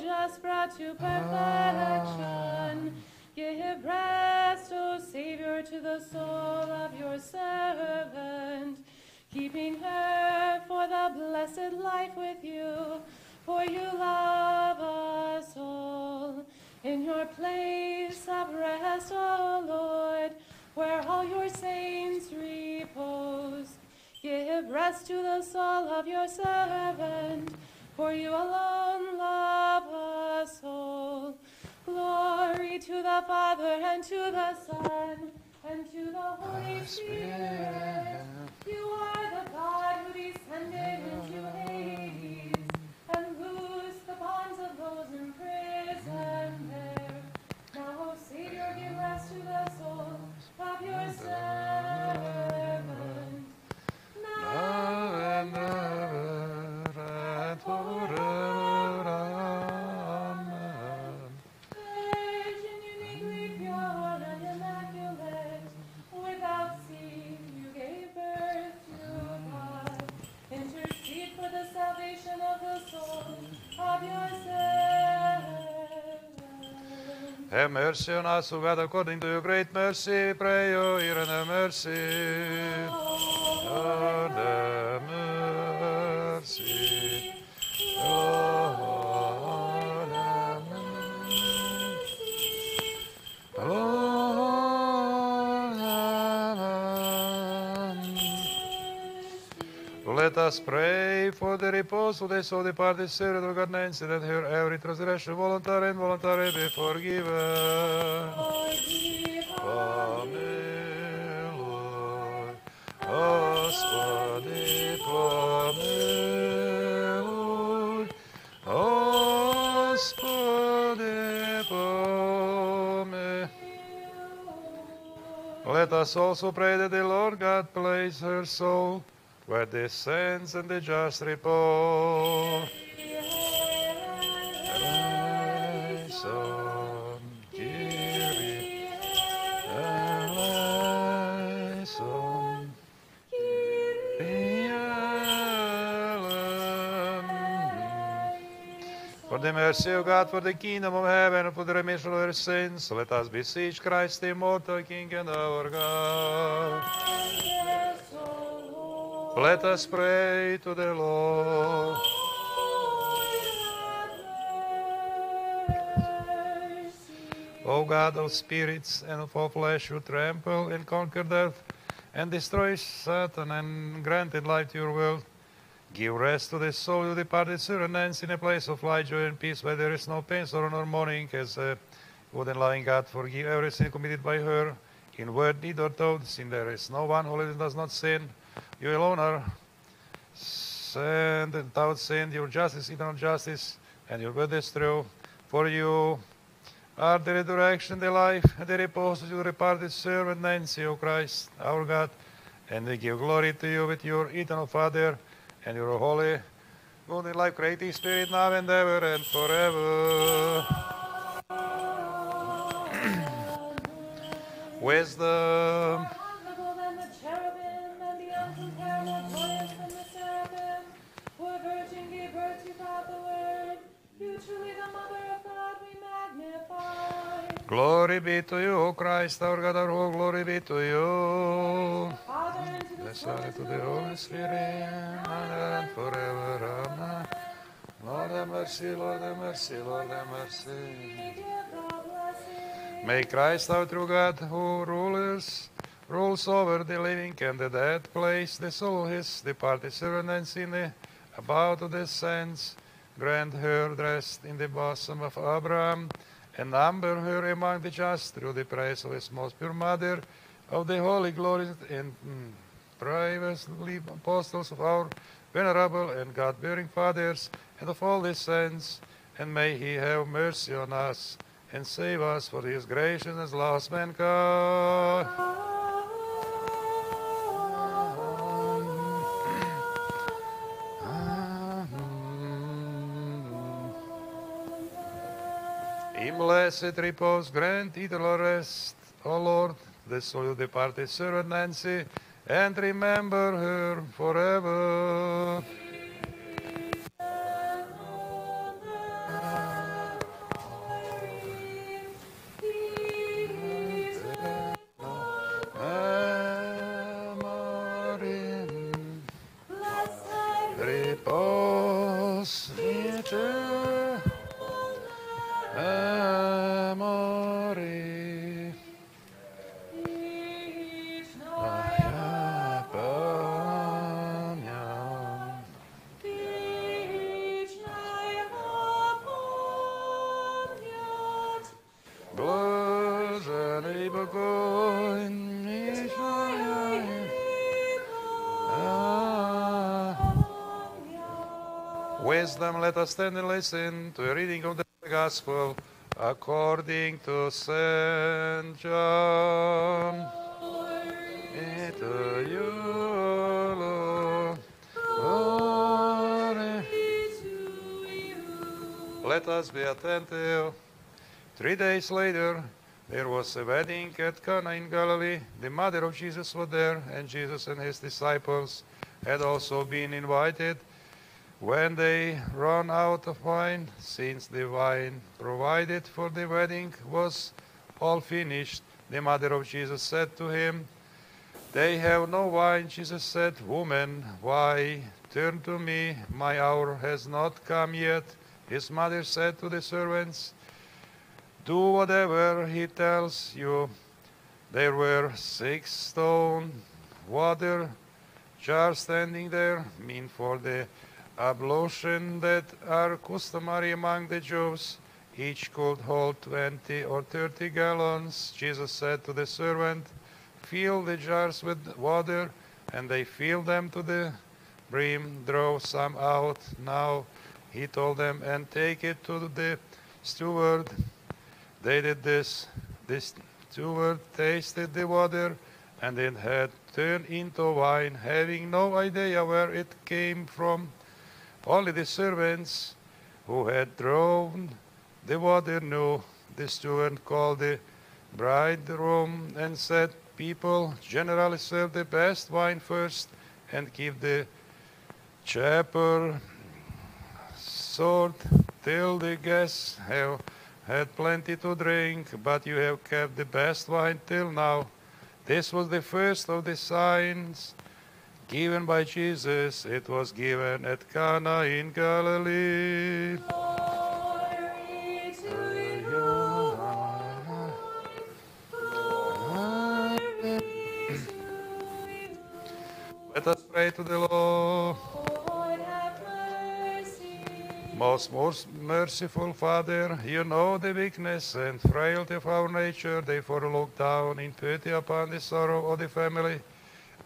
just brought to perfection. Give rest, O Savior, to the soul of your servant, keeping her for the blessed life with you, for you love us all. In your place of rest, O Lord, where all your saints repose, give rest to the soul of your servant, for you alone love. Glory to the Father and to the Son and to the Holy Spirit. You are the God who descended into Hades and loosed the bonds of those in prison there. Now, O Savior, give rest to the soul of your servant. Have mercy on us, O God, according to your great mercy, pray you, hear and have mercy. Lord, Let us pray for the repose of the soul departed spirit of God Nancy, that her every transgression, voluntary and involuntary, be forgiven. Помилуй, Господи, помилуй, Господи, помилуй. Let us also pray that the Lord God place her soul where the saints and the just repose. For the mercy of God, for the kingdom of heaven, for the remission of our sins, let us beseech Christ, the immortal King and our God. Let us pray to the Lord. O God of spirits and of all flesh, who trample and conquer death and destroy Satan and granted life to your world, give rest to the soul of departed servant in a place of light, joy, and peace where there is no pain, sorrow, nor mourning, as uh, good and loving God forgive every sin committed by her, in word, deed, or thought, since there is no one who lives and does not sin. You alone are sent and without sin, your justice, eternal justice, and your word is true. For you are the resurrection, the life, and the repose of your departed servant Nancy, O Christ, our God. And we give glory to you with your eternal Father and your holy, good and life creating Spirit, now and ever and forever. Wisdom. Glory be to you, O Christ, our God, our whole glory be to you. Father, to the The Son, Son, and to the Holy Spirit, now and forever. Amen. Lord have mercy, Lord have mercy, Lord have mercy. May Christ, our true God, who rules, rules over the living and the dead, place the soul of his departed servant and sinner about to the saints, grant her rest in the bosom of Abraham, and number her among the just through the praise of his most pure mother, of the holy glories and mm, private apostles of our venerable and God-bearing fathers, and of all the saints, and may he have mercy on us and save us for his gracious and lost mankind. Blessed repose, grant eternal rest, O Lord, the soul departed servant Nancy, and remember her forever. Wisdom, let us stand and listen to a reading of the Gospel according to St. John. Let us be attentive. Three days later, there was a wedding at Cana in Galilee. The mother of Jesus was there, and Jesus and his disciples had also been invited. When they ran out of wine, since the wine provided for the wedding was all finished, the mother of Jesus said to him, They have no wine. Jesus said, Woman, why turn to me? My hour has not come yet. His mother said to the servants, Do whatever he tells you. There were six stone water jars standing there, mean for the ablution that are customary among the Jews. Each could hold 20 or 30 gallons. Jesus said to the servant, Fill the jars with water, and they filled them to the brim. Draw some out now, he told them, and take it to the steward. They did this. This steward tasted the water, and it had turned into wine, having no idea where it came from. Only the servants who had drawn the water knew. The steward called the bridegroom and said, People generally serve the best wine first and give the chaper sort till the guests have had plenty to drink, but you have kept the best wine till now. This was the first of the signs given by Jesus. It was given at Cana in Galilee. Let us pray to the Lord. Most, most merciful Father, you know the weakness and frailty of our nature, therefore look down in pity upon the sorrow of the family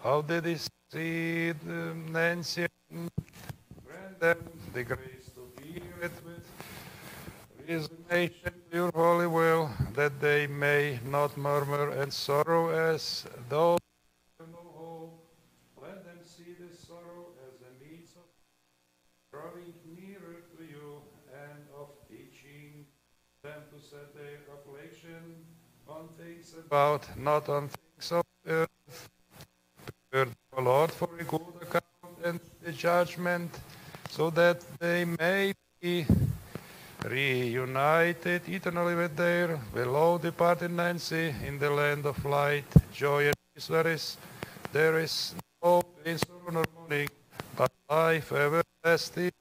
of the deceased um, Nancy. Grant them the grace to bear it with resignation to your holy will, that they may not murmur and sorrow as those who have no hope. Let them see this sorrow as a means of drawing nearer to you and of teaching them to set their affliction on things about, not on things of earth. Prepare the Lord for a good account and the judgment, so that they may be reunited eternally with their beloved departed Nancy in the land of light, joy and peace. There is, there is no pain, sorrow, nor mourning, but life everlasting.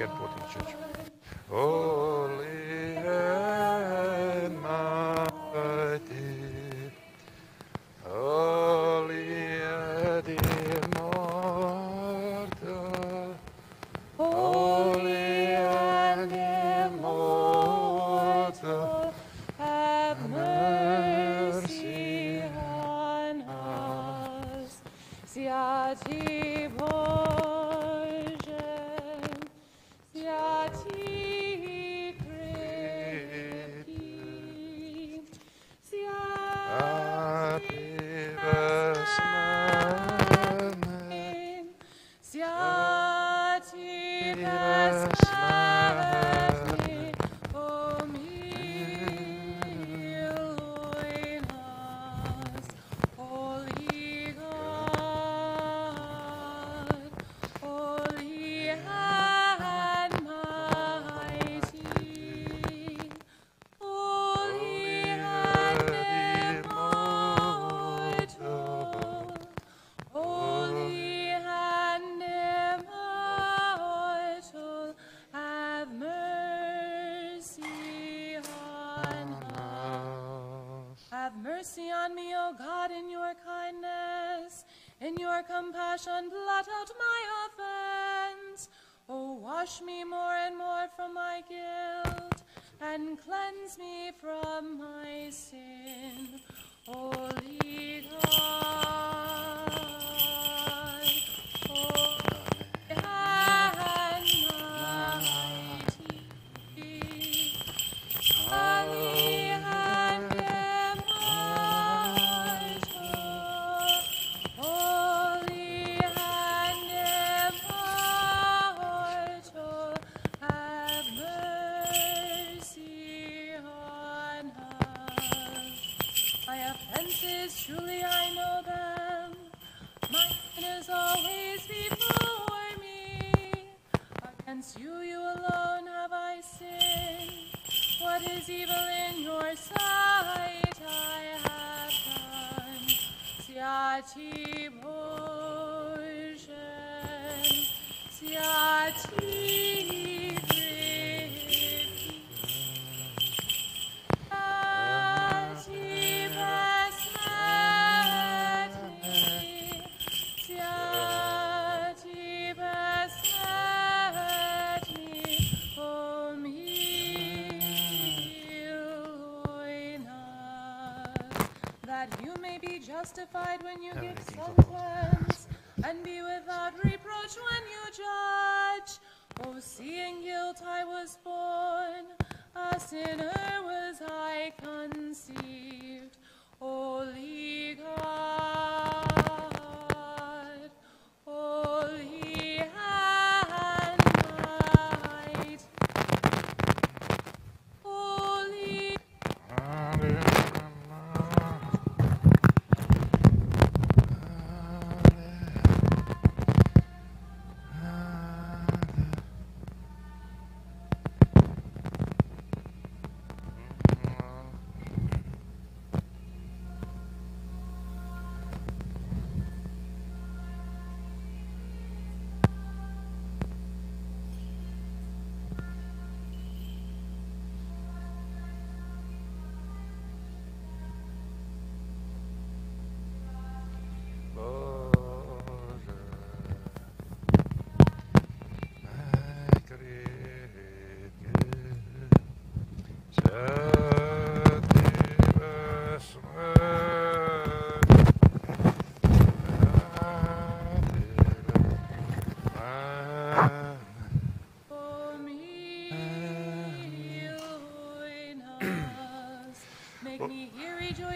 You can put My offenses, truly I know them. Sin is always before me. Against you, you alone have I sinned. What is evil in your sight I have done. Siati Boshen, Siati when you give sentence, and be without reproach when you judge. Oh, seeing guilt I was born, a sinner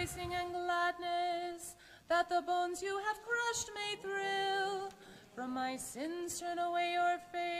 rejoicing and gladness, that the bones you have crushed may thrill. From my sins turn away your face,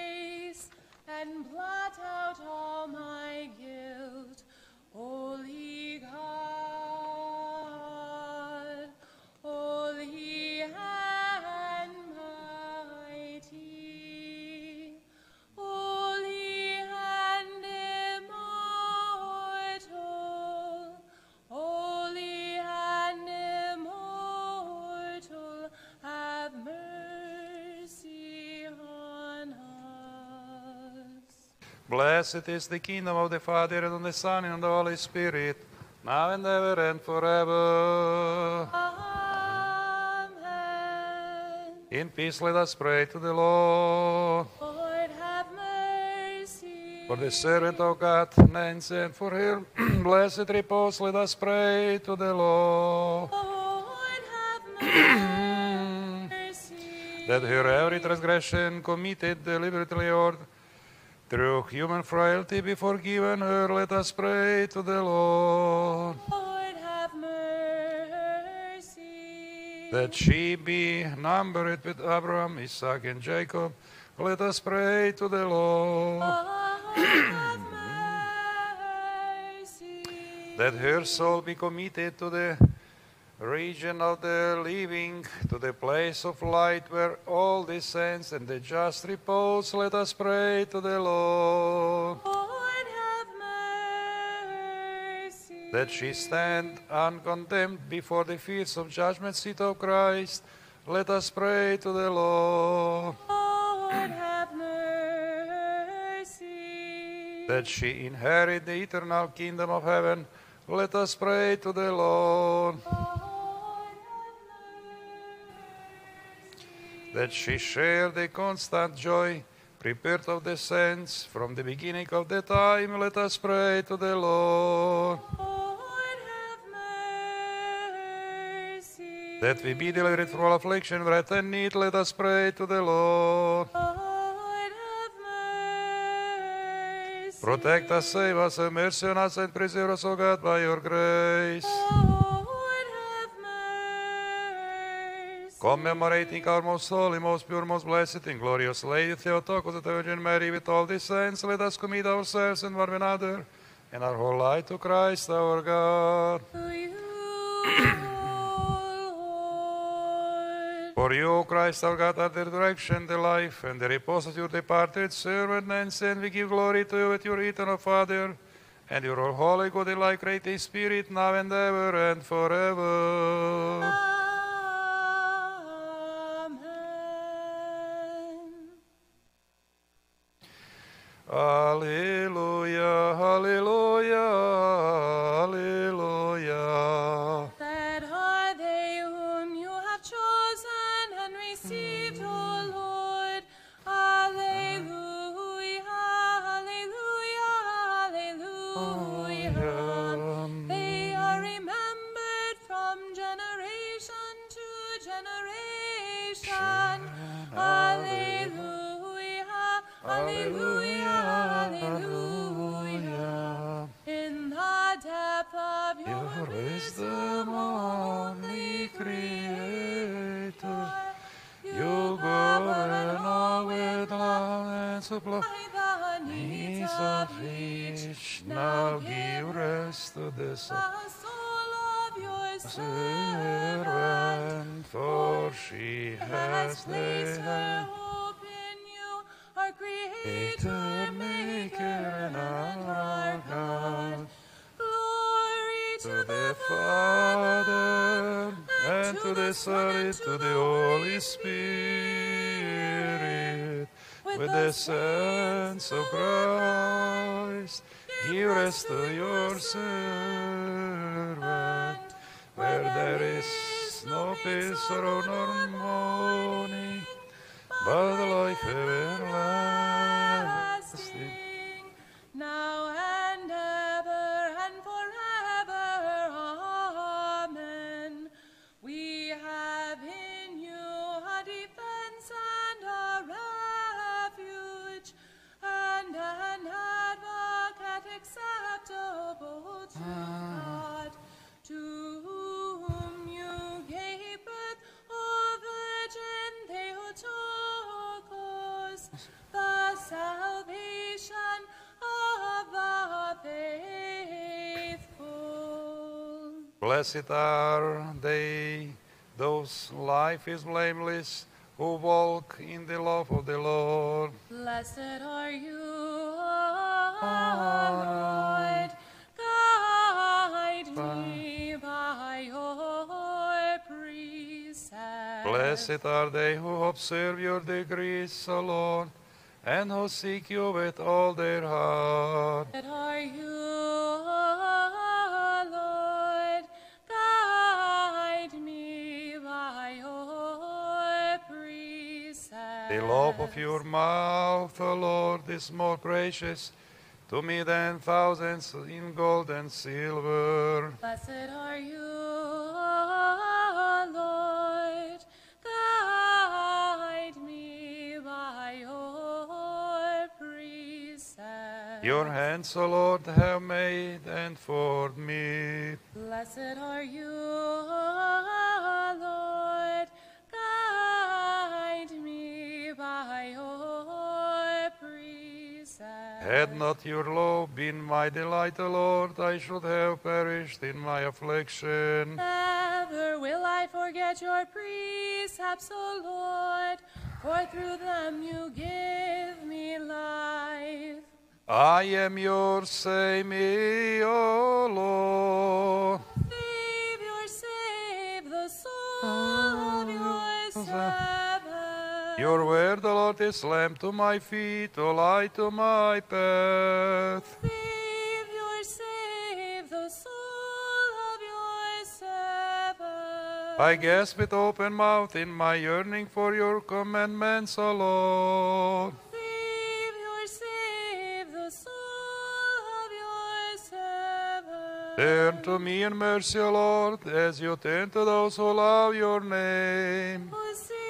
Blessed is the kingdom of the Father and of the Son and of the Holy Spirit, now and ever and forever. Amen. In peace let us pray to the Lord. Lord, have mercy. For the servant of God, Nancy, and for her blessed repose, let us pray to the Lord. Lord, have mercy. That her every transgression committed deliberately or through human frailty be forgiven her, let us pray to the Lord. Lord, have mercy. That she be numbered with Abraham, Isaac, and Jacob, let us pray to the Lord. Lord, have mercy. that her soul be committed to the region of the living, to the place of light where all the saints and the just repose. Let us pray to the Lord. Lord, have mercy. That she stand uncondemned before the feast of judgment seat of Christ. Let us pray to the Lord. Lord, have mercy. that she inherit the eternal kingdom of heaven. Let us pray to the Lord. Lord, that she share the constant joy prepared of the saints from the beginning of the time. Let us pray to the Lord. Lord, have mercy. That we be delivered from all affliction, wrath, and need. Let us pray to the Lord. Lord, have mercy. Protect us, save us, have mercy on us, and preserve us, O God, by your grace. Lord, Commemorating our most holy, most pure, most blessed, and glorious Lady Theotokos, the Virgin Mary, with all the saints, let us commit ourselves and one another and our whole life to Christ our God. To you, Lord. For you, Christ our God, are the direction, the life, and the repose of your departed servant, and sin we give glory to you with your eternal Father, and your all holy, good, and like creating Spirit, now and ever and forever. Amen. Hallelujah, hallelujah, hallelujah. That are they whom you have chosen and received, O Lord. Alleluia, alleluia, alleluia. Love and supply. the needs Needs of of each. each now give rest to the soul. of your servant. for she Has placed her hope in you, our Creator, Maker, and our God. Glory To the Father, and to the Son, and to the Holy Spirit, with the sense of Christ, give rest to your servant, where there is no peace, or nor Blessed are they, those life is blameless, who walk in the love of the Lord. Blessed are you, Lord. Guide me by your precepts. Blessed are they who observe your decrees, O Lord, and who seek you with all their heart. Is more precious to me than thousands in gold and silver. Blessed are you, Lord. Guide me by your precepts. Your hands, O Lord, have made and formed me. Blessed are you, Had not your law been my delight, O Lord, I should have perished in my affliction. Never will I forget your precepts, O Lord, for through them you give me life. I am yours, save me, O Lord. Your word, O Lord, is lamp to my feet, a light to my path. Savior, save the soul of your servant. I gasp with open mouth in my yearning for your commandments, O Lord. Savior, save the soul of your servant. Turn to me in mercy, O Lord, as you turn to those who love your name. Oh, o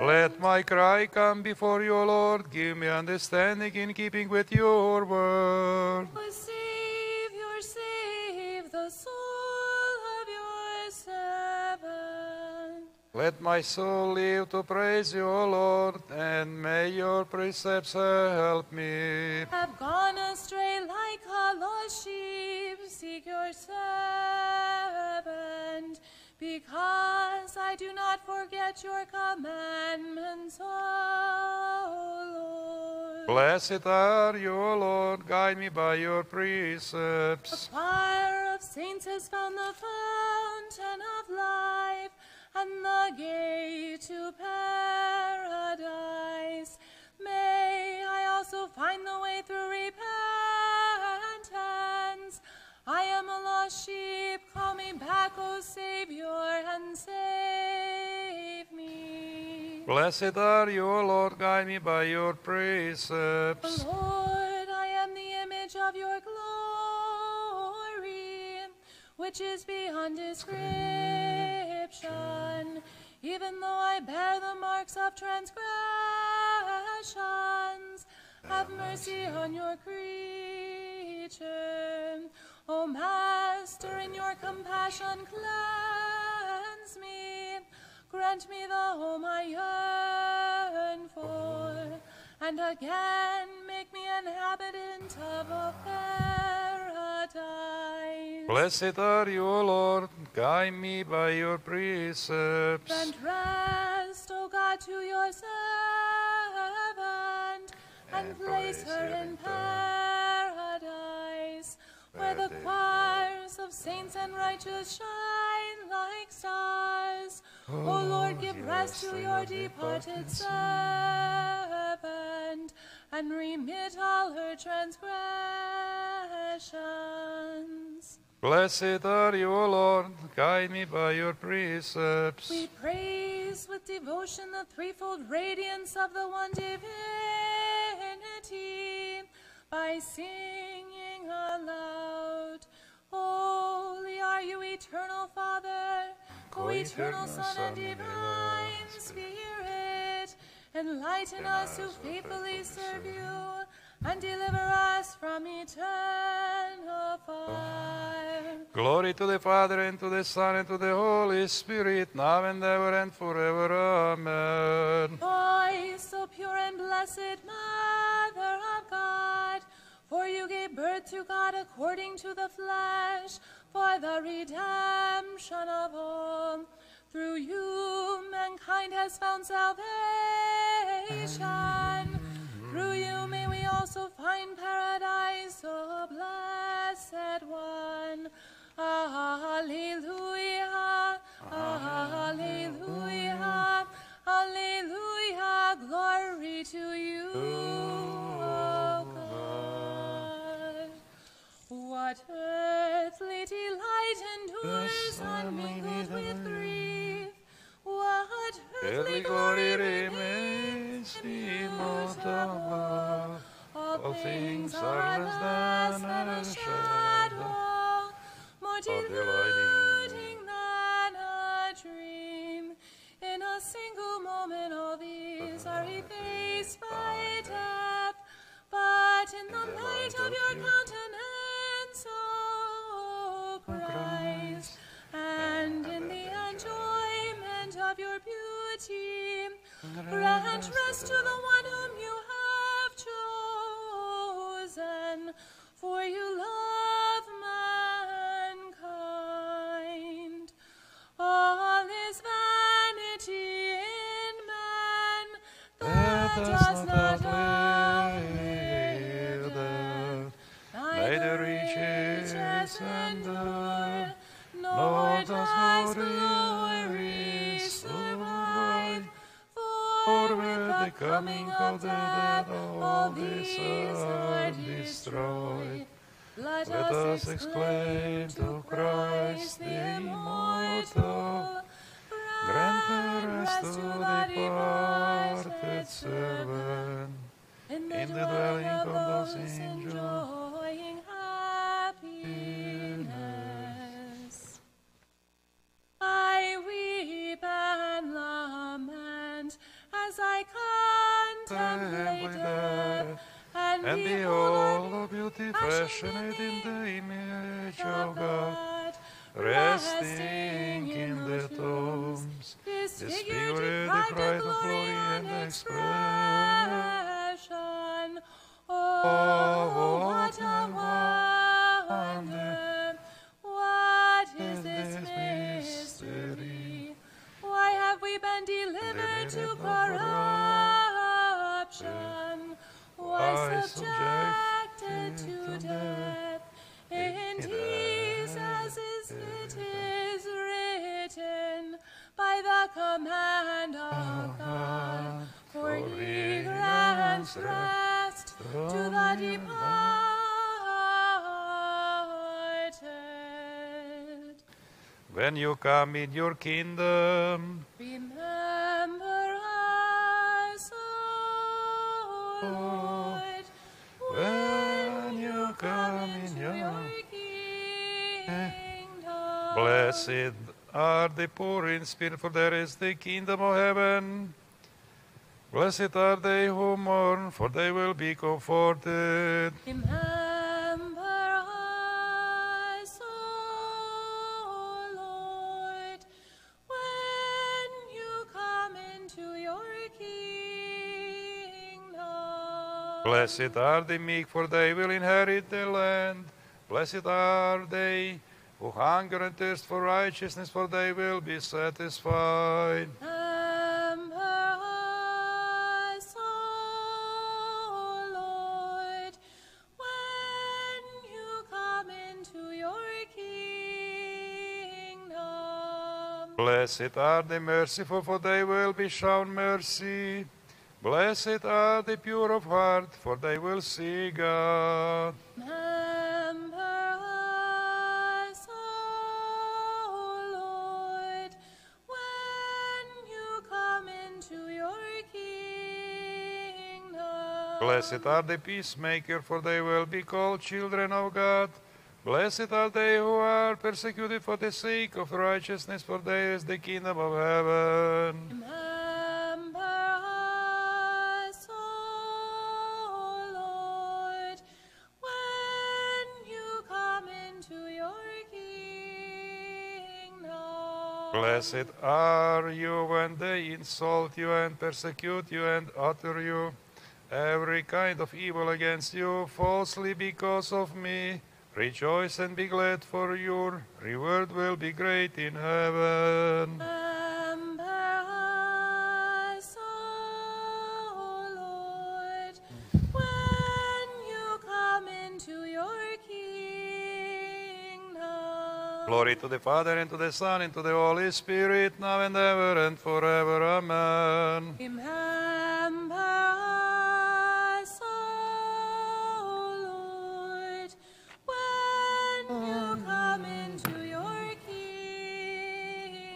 Let my cry come before you, O Lord. Give me understanding in keeping with your word. O Savior, save the soul of your servant. Let my soul live to praise you, O Lord, and may your precepts help me. Have gone astray like a lost sheep, seek your servant. Because I do not forget your commandments, O Lord. Blessed are you, O Lord. Guide me by your The precepts. choir of saints has found the fountain of life and the gate to paradise. May I also find the way through repentance. I am a lost sheep. Call me back, O Savior, and save me. Blessed are you, O Lord. Guide me by your precepts. Lord, I am the image of your glory, which is beyond description. Even though I bear the marks of transgressions, have mercy on your creature. O Master, in your compassion, cleanse me. Grant me the home I yearn for, and again make me inhabitant of a paradise. Blessed are you, O Lord. Guide me by your precepts. Grant rest, O God, to your servant, and place her in paradise, where the choirs of saints and righteous shine like stars. O oh, Lord, give rest to your departed servant, and remit all her transgressions. Blessed are you, O Lord. Guide me by your precepts. We praise with devotion the threefold radiance of the one divinity by singing aloud. Holy are you, eternal Father, O eternal Son and divine Spirit. Enlighten us who faithfully serve you and deliver us from eternal fire. Glory to the Father, and to the Son, and to the Holy Spirit, now and ever, and forever. Amen. Voice, O pure and blessed Mother of God, for you gave birth to God according to the flesh, for the redemption of all. Through you, mankind has found salvation. Through you may we also find paradise, O blessed one. Alleluia, Alleluia, Alleluia, glory to you, endures unmingled with grief? What earthly glory remains immutable? All All things are less than a shadow, more deluding than a dream. In a single moment, all these are effaced by death. But in the light of your countenance, your beauty. Grant rest to the one whom you have chosen, for you love mankind. All is vanity in man that, does not live, neither riches endure, nor does glory. The coming of the dead, all these are destroyed. Let, us exclaim to Christ the immortal. Grant the rest to the departed servant. in the, in the dwelling of those angels. Contemplate death, and, And behold behold, a beauty fashioned in the image of God, resting in the tombs, disfigured, deprived of glory and expression. Oh, oh, what a wonder! What is is this mystery? Why have we been delivered subjected to death? Indeed, as is it is written, by the command of uh-huh. God, for he grants rest to the departed. When you come in your kingdom, Remember us, O Lord, when you come in your kingdom. Blessed are the poor in spirit, for there is the kingdom of heaven. Blessed are they who mourn, for they will be comforted. Remember Blessed are the meek, for they will inherit the land. Blessed are they who hunger and thirst for righteousness, for they will be satisfied. Remember us, O Lord, when you come into your kingdom. Blessed are the merciful, for they will be shown mercy. Blessed are the pure of heart, for they will see God. Remember us, O Lord, when you come into your kingdom. Blessed are the peacemaker, for they will be called children of God. Blessed are they who are persecuted for the sake of righteousness, for theirs is the kingdom of heaven. Blessed are you when they insult you and persecute you and utter you every kind of evil against you falsely because of me. Rejoice and be glad, for your reward will be great in heaven. Glory to the Father, and to the Son, and to the Holy Spirit, now and ever, and forever. Amen. Remember us, O Lord, when you come into your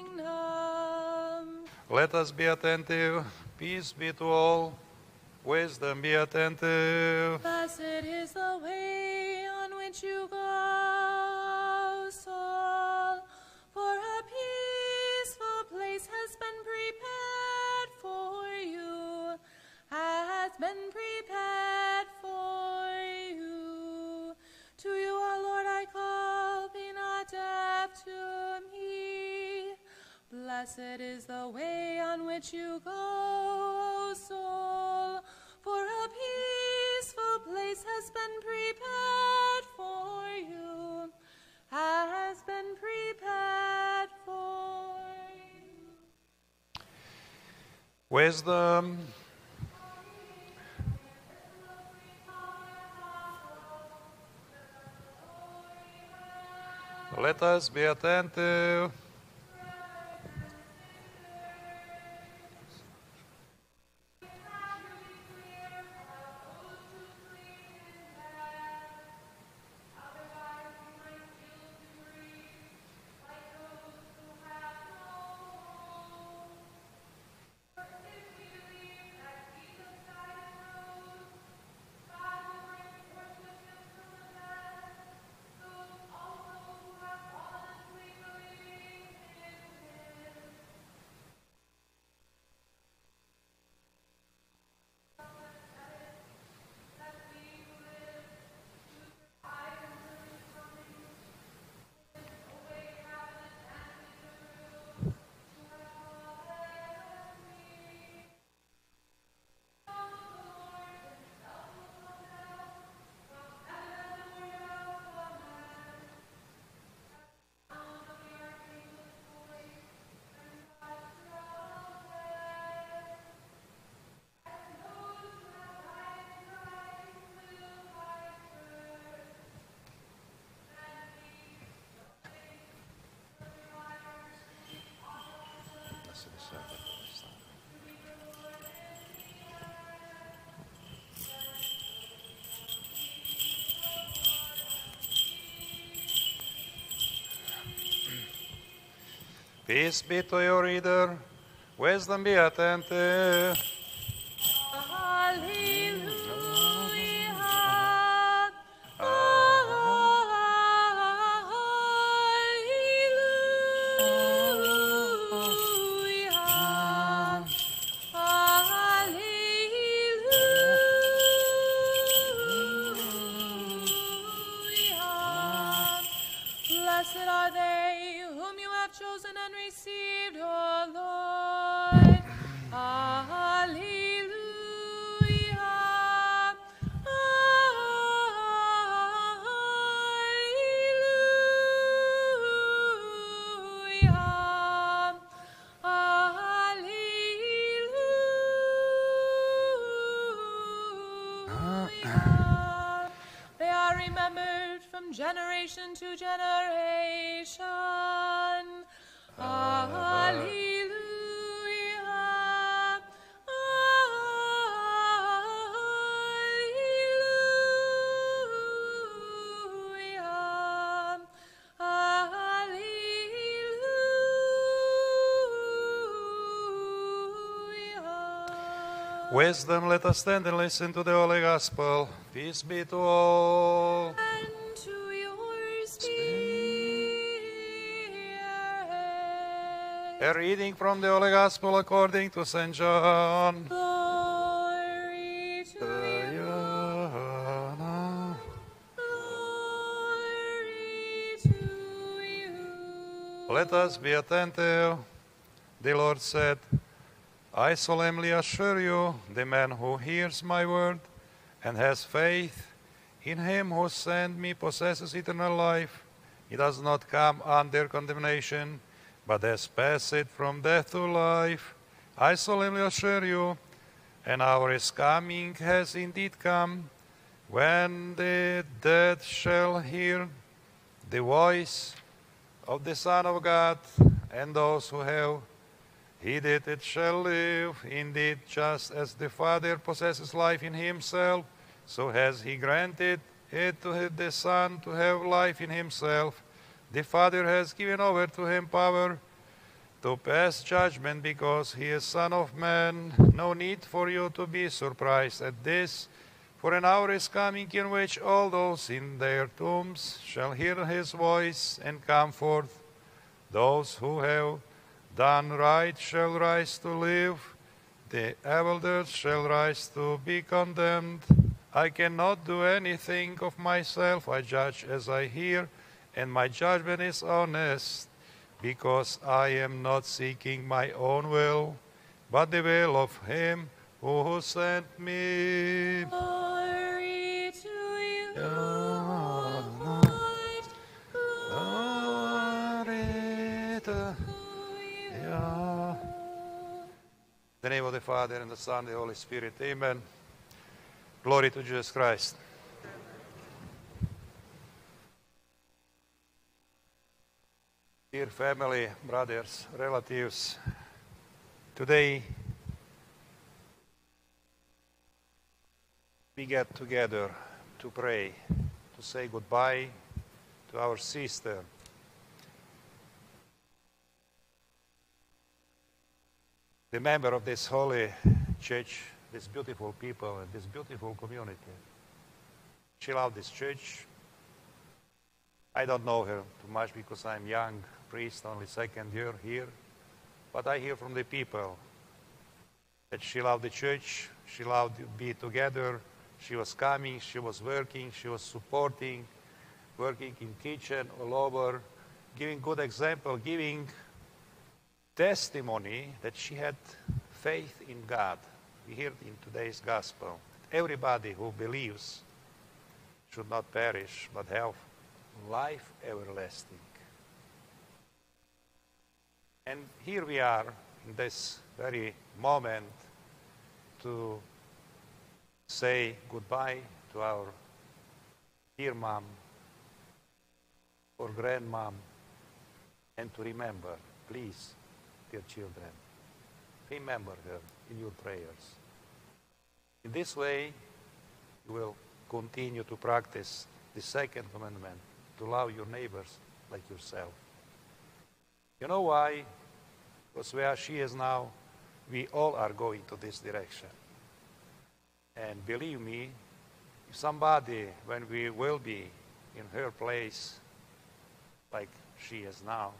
kingdom. Let us be attentive. Peace be to all. Wisdom be attentive. Blessed is the way Wisdom. Let us be attentive. Peace be to your reader. Wisdom be attentive. Wisdom, let us stand and listen to the Holy Gospel. Peace be to all. And to your spirit. A reading from the Holy Gospel according to St. John. Glory to you. Glory to you. Let us be attentive. The Lord said, I solemnly assure you, the man who hears my word and has faith in him who sent me possesses eternal life. He does not come under condemnation, but has passed it from death to life. I solemnly assure you, an hour is coming, has indeed come, when the dead shall hear the voice of the Son of God, and those who have heeded it shall live. Indeed, just as the Father possesses life in himself, so has he granted it to the Son to have life in himself. The Father has given over to him power to pass judgment because he is Son of Man. No need for you to be surprised at this. For an hour is coming in which all those in their tombs shall hear his voice and come forth. Those who have done right shall rise to live, the elders shall rise to be condemned. I cannot do anything of myself, I judge as I hear, and my judgment is honest, because I am not seeking my own will, but the will of him who sent me. Glory to you, the name of the Father and the Son and the Holy Spirit. Amen. Glory to Jesus Christ. Dear family, brothers, relatives, today we get together to pray, to say goodbye to our sister. The member of this holy church, this beautiful people, and this beautiful community. She loved this church. I don't know her too much because I'm young priest, only second year here. But I hear from the people that she loved the church, she loved to be together, she was coming, she was working, she was supporting, working in kitchen all over, giving good example, giving testimony that she had faith in God. We heard in today's gospel. that Everybody who believes should not perish, but have life everlasting. And here we are in this very moment to say goodbye to our dear mom or grandmom and to remember, please, dear children, remember her in your prayers. In this way, you will continue to practice the second commandment to love your neighbors like yourself. You know why? Because where she is now, we all are going to this direction. And believe me, if somebody, when we will be in her place, like she is now,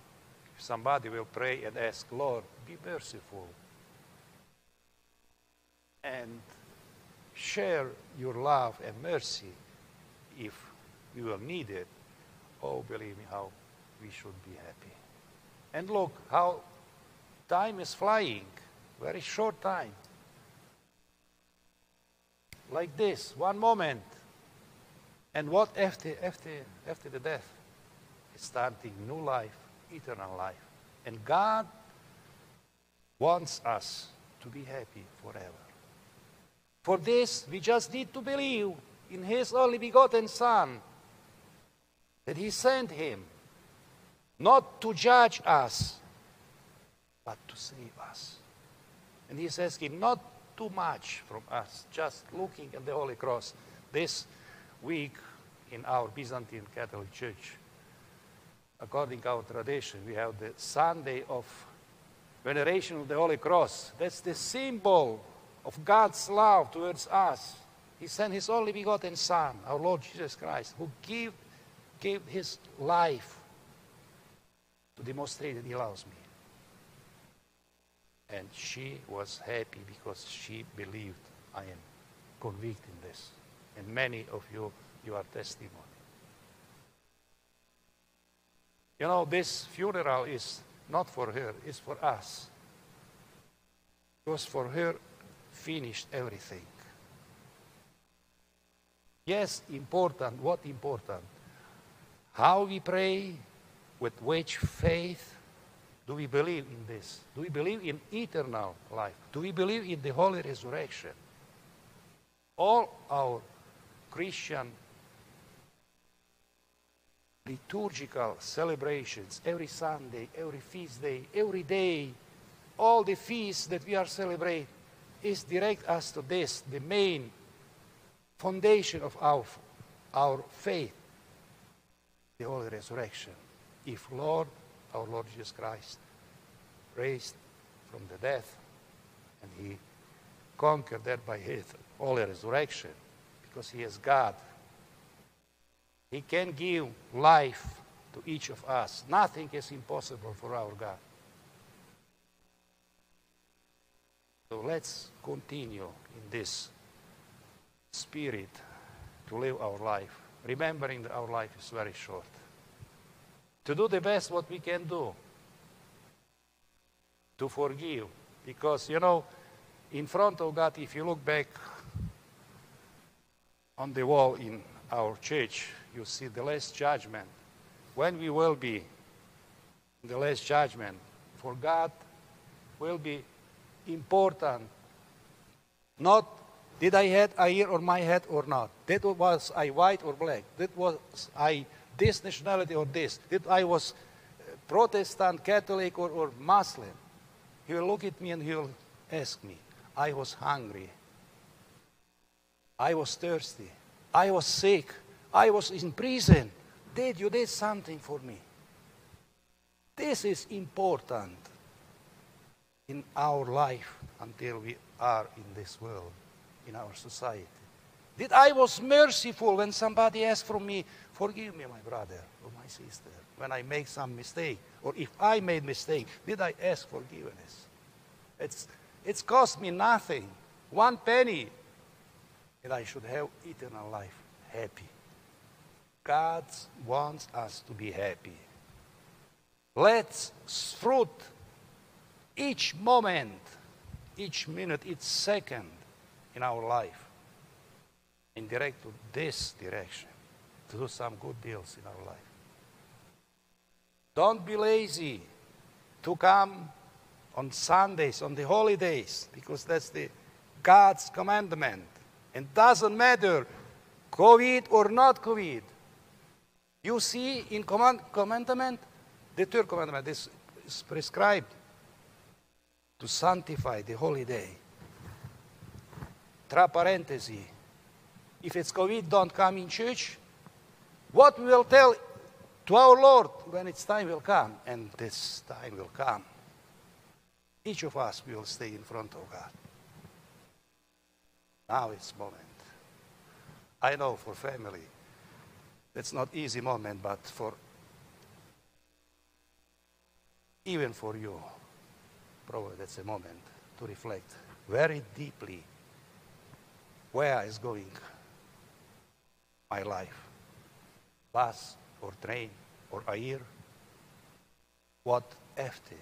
somebody will pray and ask, Lord, be merciful, and share your love and mercy if you will need it, oh, believe me, how we should be happy. And look how time is flying, very short time. Like this, one moment. And what after, after, after the death? It's starting new life, eternal life. And God wants us to be happy forever. For this, we just need to believe in His only begotten Son, that He sent Him not to judge us, but to save us. And He's asking not too much from us, just looking at the Holy Cross. This week in our Byzantine Catholic Church, according to our tradition, we have the Sunday of veneration of the Holy Cross. That's the symbol of God's love towards us. He sent His only begotten Son, our Lord Jesus Christ, who gave, gave His life to demonstrate that He loves me. And she was happy because she believed I am convicted in this. And many of you, you are testimony. You know, this funeral is not for her, it's for us. Because for her, finished everything. Yes, important. What important? How we pray, with which faith do we believe in this? Do we believe in eternal life? Do we believe in the holy resurrection? All our Christian liturgical celebrations, every Sunday, every feast day, every day, all the feasts that we are celebrating, is direct us to this, the main foundation of our, our faith, the holy resurrection. If Lord, our Lord Jesus Christ, raised from the death, and he conquered that by his holy resurrection, because he is God, he can give life to each of us. Nothing is impossible for our God. So let's continue in this spirit to live our life, remembering that our life is very short. To do the best what we can do, to forgive. Because, you know, in front of God, if you look back on the wall in our church, you see the last judgment. When we will be in the last judgment, for God will be important. Not did I had a ear on my head or not. That was I white or black. That was I this nationality or this. Did I was uh, Protestant, Catholic or, or Muslim. He will look at me and he will ask me. I was hungry. I was thirsty. I was sick. I was in prison. Did you did something for me? This is important in our life until we are in this world, in our society. That I was merciful when somebody asked from me, forgive me, my brother or my sister, when I make some mistake, or if I made mistake, did I ask forgiveness? It's, it's cost me nothing, one penny, and I should have eternal life, happy. God wants us to be happy. Let's fruit each moment, each minute, each second in our life in direct to this direction, to do some good deals in our life. Don't be lazy to come on Sundays, on the holidays, because that's the God's commandment. And doesn't matter COVID or not COVID. You see in command, commandment, the third commandment is, is prescribed to sanctify the holy day. Tra if it's COVID, don't come in church. What we will tell to our Lord when its time will come, and this time will come. Each of us will stay in front of God. Now it's moment. I know for family, it's not easy moment, but for even for you, probably that's a moment to reflect very deeply where is going my life. Bus or train or a year. What after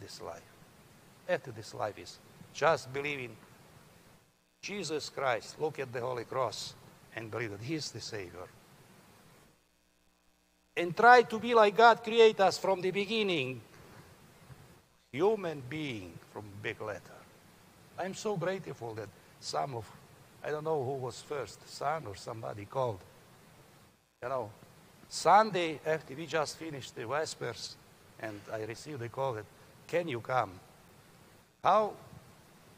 this life? After this life is just believing Jesus Christ, look at the Holy Cross and believe that He is the Savior. And try to be like God created us from the beginning. Human being from big letter. I'm so grateful that some of, I don't know who was first, son or somebody called. You know, Sunday after we just finished the Vespers and I received a call that, can you come? How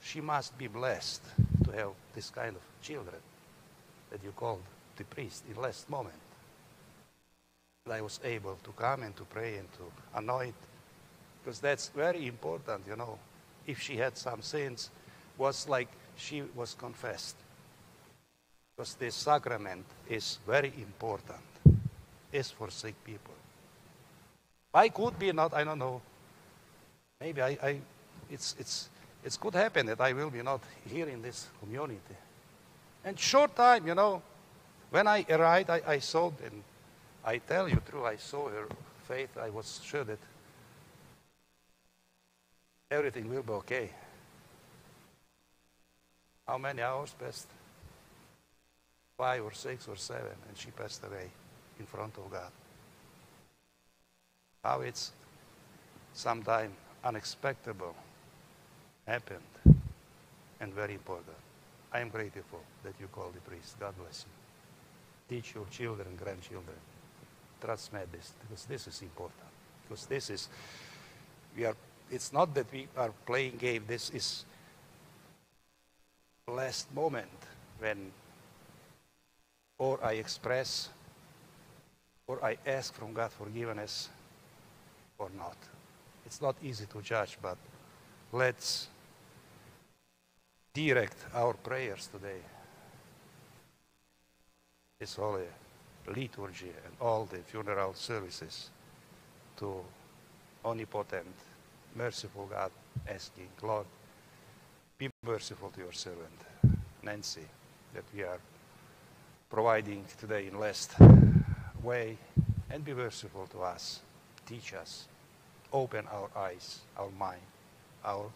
she must be blessed to have this kind of children that you called the priest in last moment. I was able to come and to pray and to anoint because that's very important, you know. If she had some sins, was like she was confessed. Because this sacrament is very important. Is for sick people. I could be not, I don't know. Maybe I, I it's, it's, it's could happen that I will be not here in this community. And short time, you know, when I arrived, I, I saw, and I tell you true, I saw her faith. I was sure that everything will be okay. How many hours passed? Five or six or seven, and she passed away in front of God. How it's sometimes unexpected happened and very important. I am grateful that you call the priest. God bless you. Teach your children, grandchildren. Transmit this because this is important. Because this is we are it's not that we are playing game, this is last moment when or I express or I ask from God forgiveness or not. It's not easy to judge, but let's direct our prayers today. This holy liturgy and all the funeral services to omnipotent, merciful God, asking, Lord, be merciful to your servant, Nancy, that we are providing today in the last way and be merciful to us. Teach us. Open our eyes, our mind, our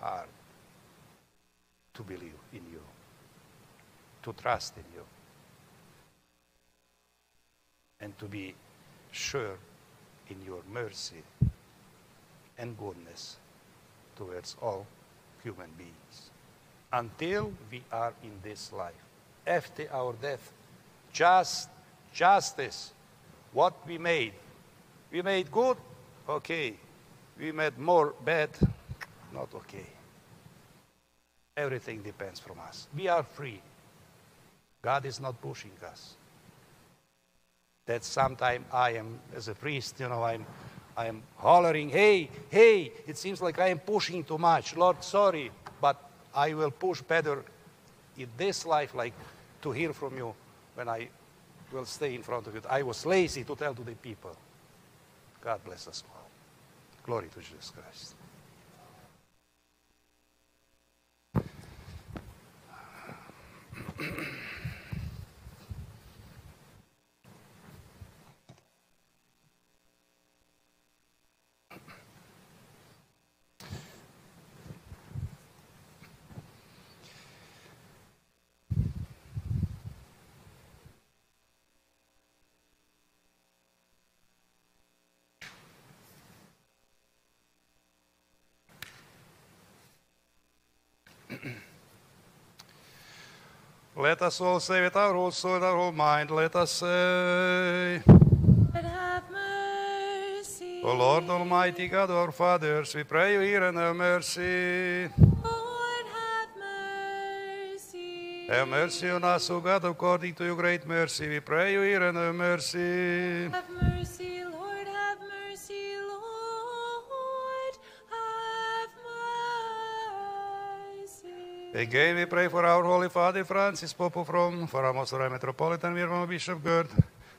heart to believe in you, to trust in you, and to be sure in your mercy and goodness towards all human beings until we are in this life. After our death, just justice, what we made. We made good, okay. We made more bad, not okay. Everything depends from us. We are free. God is not pushing us. That sometimes I am, as a priest, you know, I'm, I'm hollering, hey, hey, it seems like I am pushing too much. Lord, sorry, but I will push better in this life, like to hear from you when I will stay in front of you. I was lazy to tell to the people. God bless us all. Glory to Jesus Christ. Let us all say with our whole soul and our whole mind, let us say, Lord, have mercy. O Lord Almighty God, our fathers, we pray you hear and have mercy. Lord, have mercy. Have mercy on us, O God, according to your great mercy. We pray you hear and have mercy. Have mercy, Again, we pray for our Holy Father Francis, Pope of Rome, for our Most Holy Metropolitan Virgo Bishop Kurt,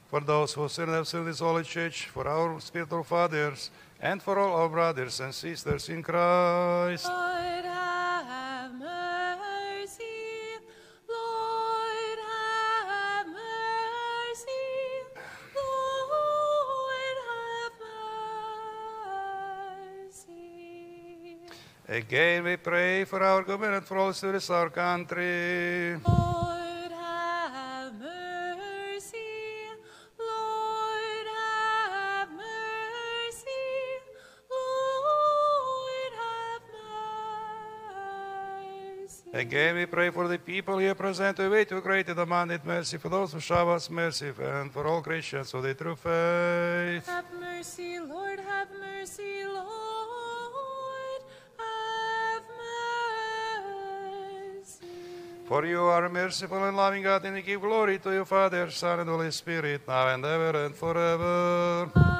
for those who still have served this Holy Church, for our spiritual fathers, and for all our brothers and sisters in Christ. Lord, Again, we pray for our government, for all students, our country. Lord, have mercy. Lord, have mercy. Lord, have mercy. Again, we pray for the people here present who wait to great and demanded mercy, for those who show us mercy, and for all Christians of the true faith. Have mercy, Lord, have mercy, For you are a merciful and loving God, and we give glory to you, Father, Son, and Holy Spirit, now and ever and forever. Amen.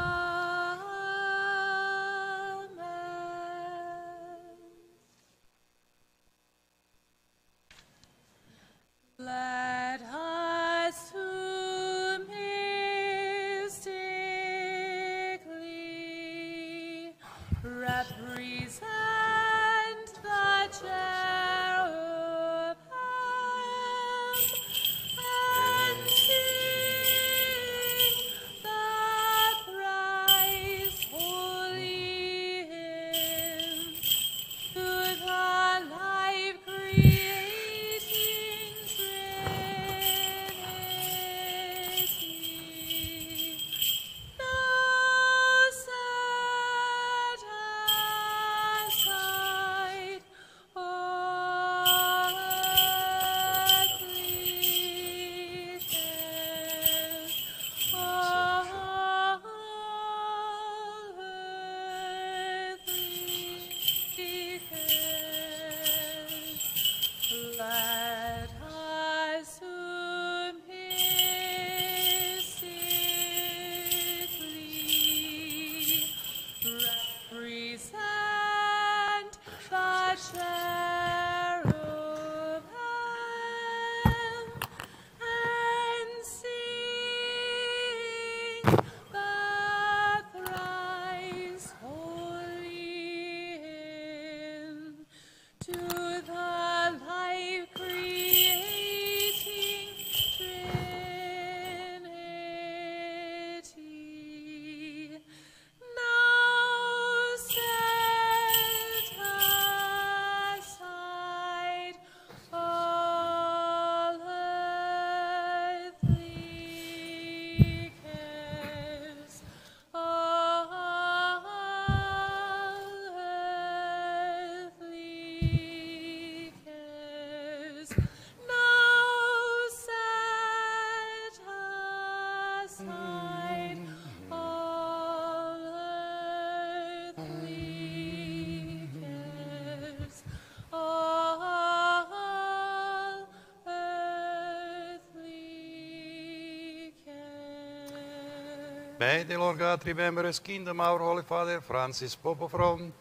The Lord God remember his kingdom, our Holy Father Francis, Pope of Rome,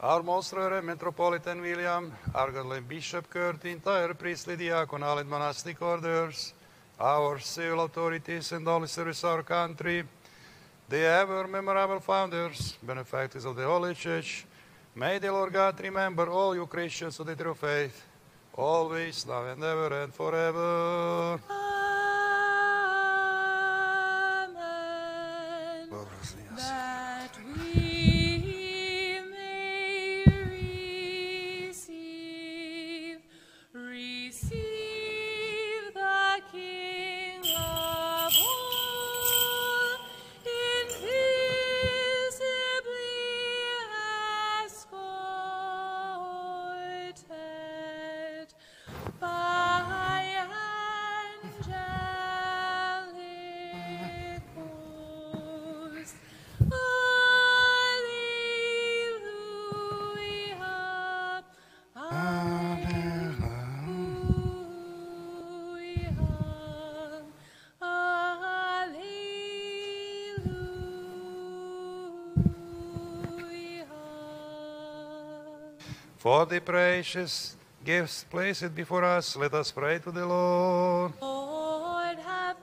our Most Reverend Metropolitan William, our godly Bishop Kurt, the entire priestly, diaconal, and monastic orders, our civil authorities, and all service our country, the ever memorable founders, benefactors of the Holy Church. May the Lord God remember all you Christians of the true faith, always, now and ever, and forever. For the precious gifts placed before us, let us pray to the Lord. Lord, have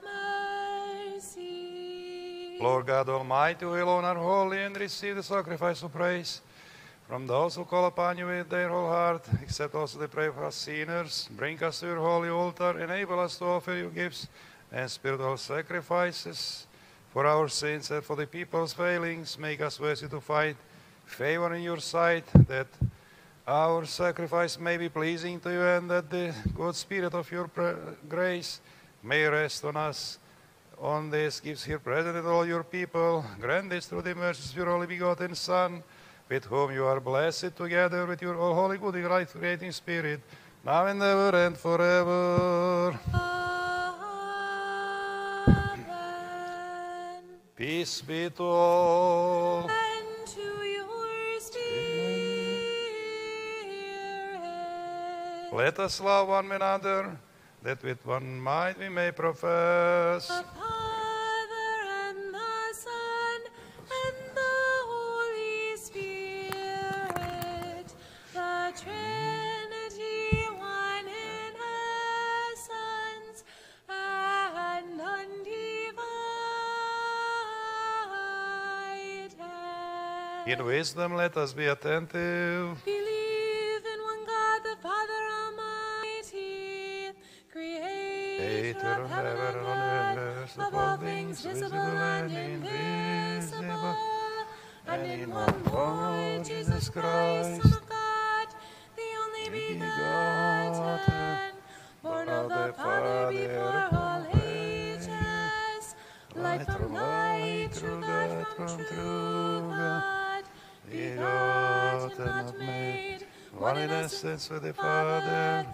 mercy. Lord God Almighty, we alone are holy and receive the sacrifice of praise from those who call upon you with their whole heart. Accept also the prayer of us sinners. Bring us to your holy altar. Enable us to offer you gifts and spiritual sacrifices for our sins and for the people's failings. Make us worthy to find favor in your sight, that our sacrifice may be pleasing to you, and that the good spirit of your grace may rest on us. On this gives here present all your people. Grant this through the mercies of your only begotten Son, with whom you are blessed together with your all holy, good, and life creating Spirit, now and ever and forever. Amen. Peace be to all. Let us love one another, that with one mind we may profess. The Father and the Son and the Holy Spirit, the Trinity, one in essence and undivided. In wisdom, let us be attentive. Creator of heaven and earth, of all things visible and invisible, and in one Lord Jesus Christ, Son of God, the only begotten, born of the Father before all ages, light from light, true God from true God, begotten, not made, one in essence with the Father,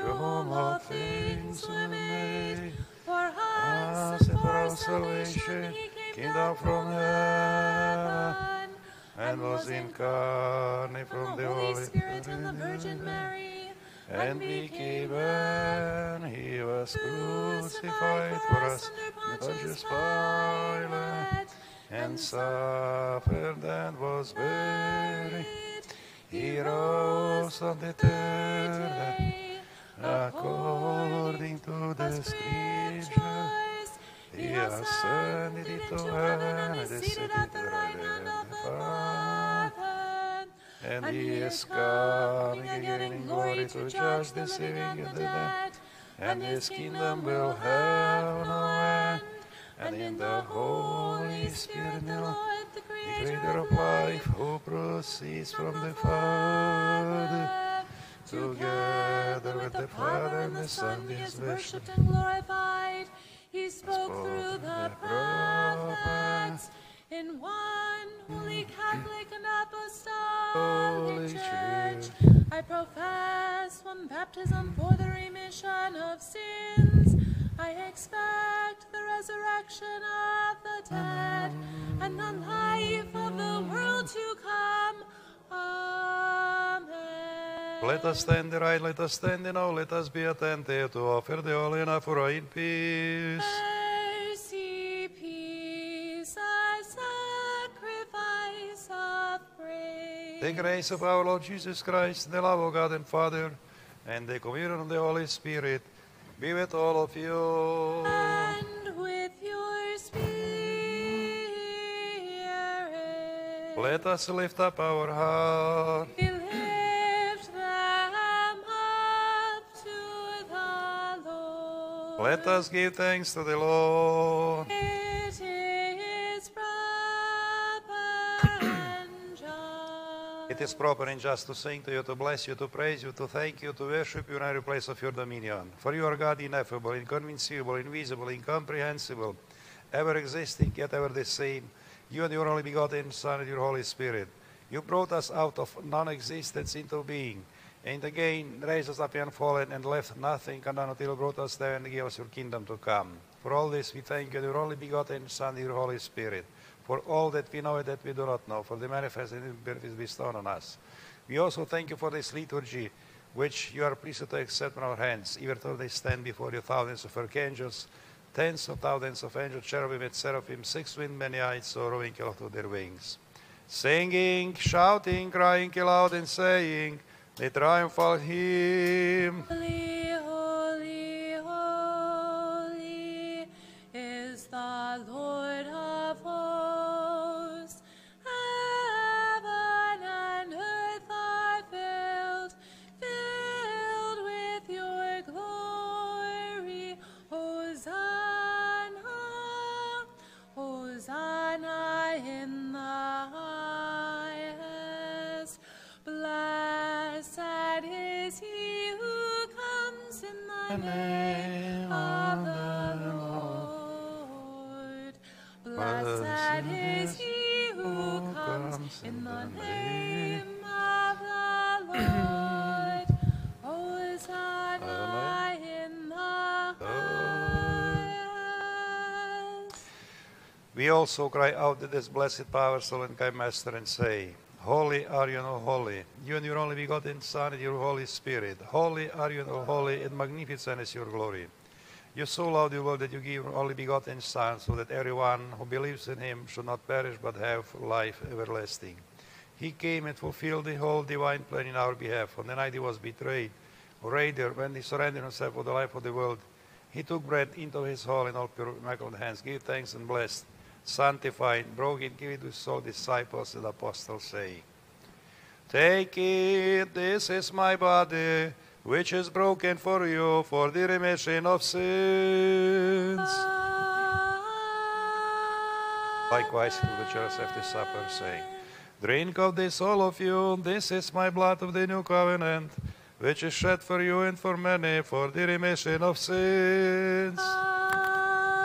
through whom all things were made. For us and for our salvation, came down from heaven, and and was incarnate from the Holy Spirit and the Virgin Mary, and became man. He was crucified for us under Pontius Pilate, and suffered and was buried. He rose on the third day, according to the Scripture. He ascended into heaven and is seated at the right hand of the Father. And he is coming again in glory to judge the living and the dead. And his kingdom will have no end. And in the Holy Spirit, the Lord, the Creator of life, who proceeds from the Father, together with the Father and the Son, he is worshipped and glorified. He spoke through the the prophets in one holy Catholic and Apostolic Church. I profess one baptism for the remission of sins. I expect the resurrection of the dead and the life of the world to come. Amen. Let us stand right, let us stand in awe, let us be attentive to offer the holy and for in peace. Mercy, peace, a sacrifice of praise. The grace of our Lord Jesus Christ, the love of God and Father, and the communion of the Holy Spirit be with all of you. And with your spirit. Let us lift up our heart. Let us give thanks to the Lord. It is proper and just. It is proper and just to sing to you, to bless you, to praise you, to thank you, to worship you in every place of your dominion. For you are God ineffable, inconceivable, invisible, incomprehensible, ever existing, yet ever the same. You and your only begotten Son and your Holy Spirit. You brought us out of non existence into being, and again raised us up and fallen, and left nothing undone until brought us there and gave us your kingdom to come. For all this we thank you, your only begotten Son, your Holy Spirit for all that we know and that we do not know, for the manifest manifested benefits bestowed on us. We also thank you for this liturgy, which you are pleased to accept from our hands, even though they stand before you thousands of archangels, tens of thousands of angels, cherubim and seraphim, six winged many eyes, soaring aloft to their wings. Singing, shouting, crying aloud and saying, the triumphal hymn. Holy, holy, also cry out to this blessed, power, soul, and kind Master and say, Holy are you, holy, you and your only begotten Son and your Holy Spirit. Holy are you, O holy, and magnificent is your glory. You so loved the world that you gave your only begotten Son, so that everyone who believes in him should not perish but have life everlasting. He came and fulfilled the whole divine plan in our behalf. On the night he was betrayed, or when he surrendered himself for the life of the world, he took bread into his holy and all pure immaculate hands, gave thanks and blessed, sanctified, broke it, gave it to his disciples and apostles, saying, Take it, this is my body, which is broken for you for the remission of sins. Likewise, to the church after supper, saying, Drink of this, all of you, this is my blood of the new covenant, which is shed for you and for many for the remission of sins.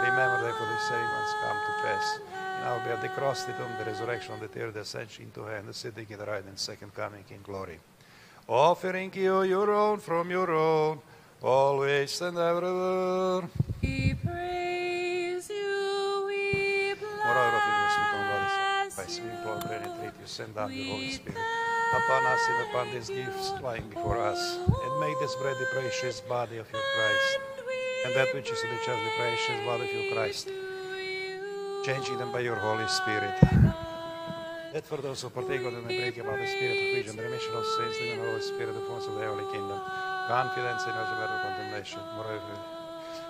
Remember therefore the saying must come to pass. Now bear the cross, the tomb, the resurrection, the third ascension into heaven, the sitting in the right and second coming in glory. Offering you your own from your own, always and ever. We praise you, we Moreover, of you, Sweet bless by sweet Lord, and entreat you, send down your Holy Spirit upon us and upon these gifts lying before us, and make this bread the precious body of your Christ, and that which is in the church the precious blood of your Christ, changing them by your Holy Spirit. That for those who partake of them and break about the Spirit of vision, the remission of sins, the Holy Spirit, the fullness of the heavenly kingdom, confidence in our matter of condemnation. Moreover,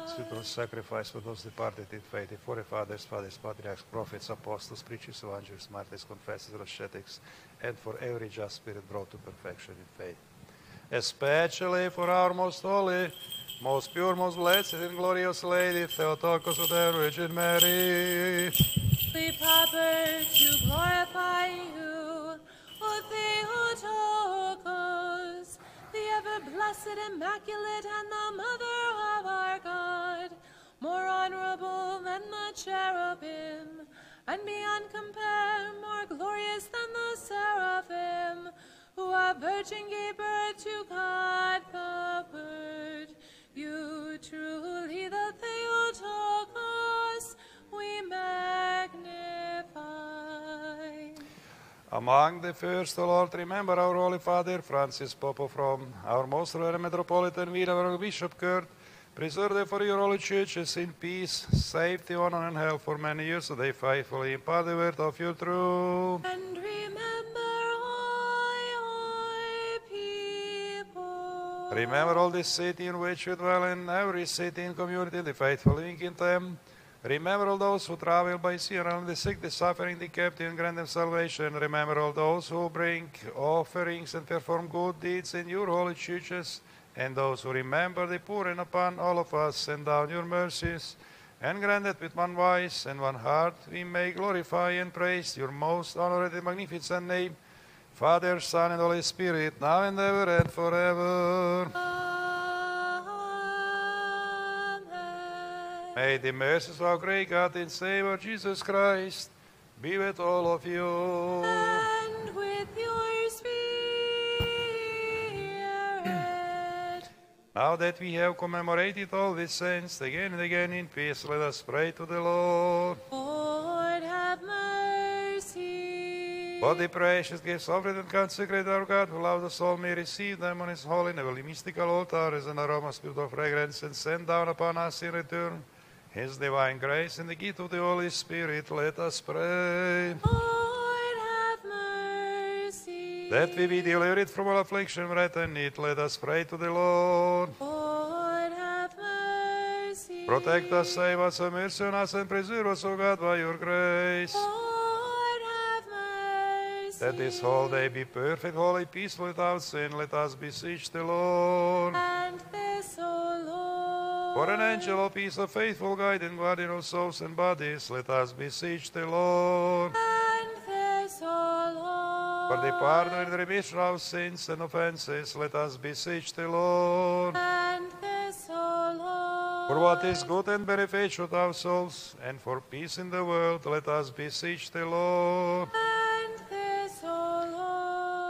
spiritual sacrifice for those departed in faith, the forefathers, fathers, patriarchs, prophets, apostles, preachers, evangelists, martyrs, confessors, ascetics, and for every just spirit brought to perfection in faith. Especially for our most holy, most pure, most blessed, and glorious Lady, Theotokos of the Virgin Mary. We proper to glorify you, O Theotokos, the ever blessed, immaculate, and the Mother of our God, more honorable than the cherubim, and beyond compare more glorious than the seraphim, who a virgin gave birth to God the Word. You truly the Theotokos, we magnify. Among the first, O Lord, remember our Holy Father Francis, Pope from our most reverend Metropolitan Vida, our Bishop Kurt, preserve them for your holy churches in peace, safety, honor, and health for many years, so they faithfully impart the word of your truth. And remember Remember all the city in which you dwell, in every city and community, the faithful living in them. Remember all those who travel by sea around the sick, the suffering, the captive, and grant them salvation. Remember all those who bring offerings and perform good deeds in your holy churches, and those who remember the poor, and upon all of us send down your mercies. And grant that with one voice and one heart we may glorify and praise your most honored and magnificent name, Father, Son, and Holy Spirit, now and ever and forever. Amen. May the mercies of our great God and Savior Jesus Christ be with all of you. And with your spirit. Now that we have commemorated all these saints again and again in peace, let us pray to the Lord. Lord, have mercy. For the precious gifts offered and consecrated our God, who loved us all, may receive them on his holy and heavenly mystical altar as an aroma spirit of fragrance, and send down upon us in return his divine grace and the gift of the Holy Spirit. Let us pray. Lord, have mercy. That we be delivered from all affliction, wrath, and need, let us pray to the Lord. Lord, have mercy. Protect us, save us, have mercy on us, and preserve us, O God, by your grace. Lord. That this whole day be perfect, holy, peaceful, without sin, let us beseech the Lord. And this, O Lord. For an angel of peace, a faithful guide and guardian of souls and bodies, let us beseech the Lord. And this, O Lord. For the pardon and remission of sins and offenses, let us beseech the Lord. And this, O Lord. For what is good and beneficial to our souls, and for peace in the world, let us beseech the Lord. And Lord.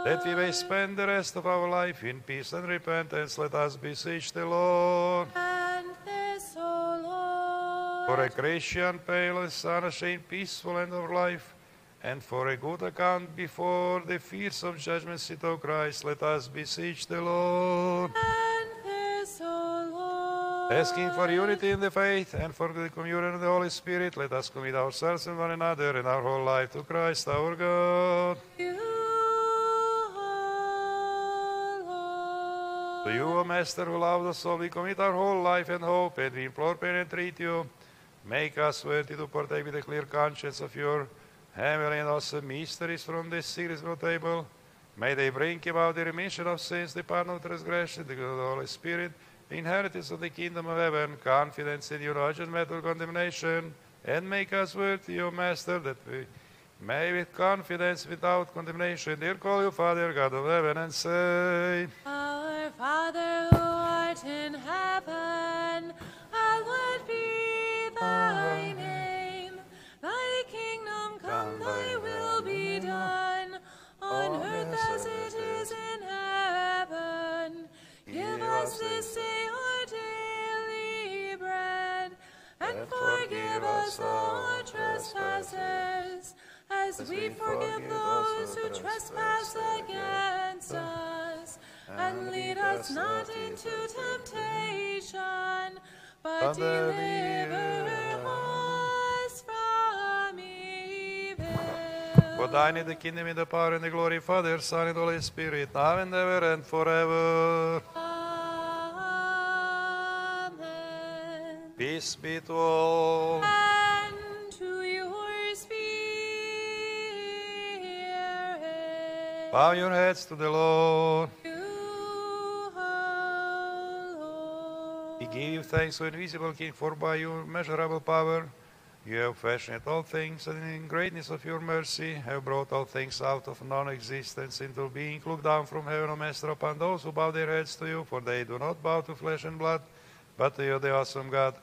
That we may spend the rest of our life in peace and repentance, let us beseech the Lord. And this, O Lord. For a Christian, painless, unashamed, peaceful end of life, and for a good account before the fears of judgment seat of Christ, let us beseech the Lord. And this, O Lord. Asking for unity in the faith and for the communion of the Holy Spirit, let us commit ourselves and one another and our whole life to Christ our God. You, To you, O Master, who loved us all, we commit our whole life and hope, and we implore pray, and entreat you. Make us worthy to partake with a clear conscience of your heavenly and awesome mysteries from this series of table. May they bring about the remission of sins, the pardon of transgression, the good of the Holy Spirit, the inheritance of the kingdom of heaven, confidence in your judgment or condemnation, and make us worthy, O Master, that we may with confidence, without condemnation, dear call you, Father, God of heaven, and say, Our Father who art in heaven, hallowed be thy name. Thy kingdom come, thy will be done, on earth as it is in heaven. Give us this day our daily bread, and forgive us our trespasses, as we forgive those who trespass against us. And lead us not into temptation, but deliver us from evil. For thine is the kingdom and the power and the glory, Father, Son, and Holy Spirit, now and ever and forever. Amen. Peace be to all. And to your spirit. Bow your heads to the Lord. Give thanks, O invisible King, for by your measurable power you have fashioned all things, and in greatness of your mercy have brought all things out of non-existence into being. Look down from heaven, O Master, upon those who bow their heads to you, for they do not bow to flesh and blood, but to you, the awesome God.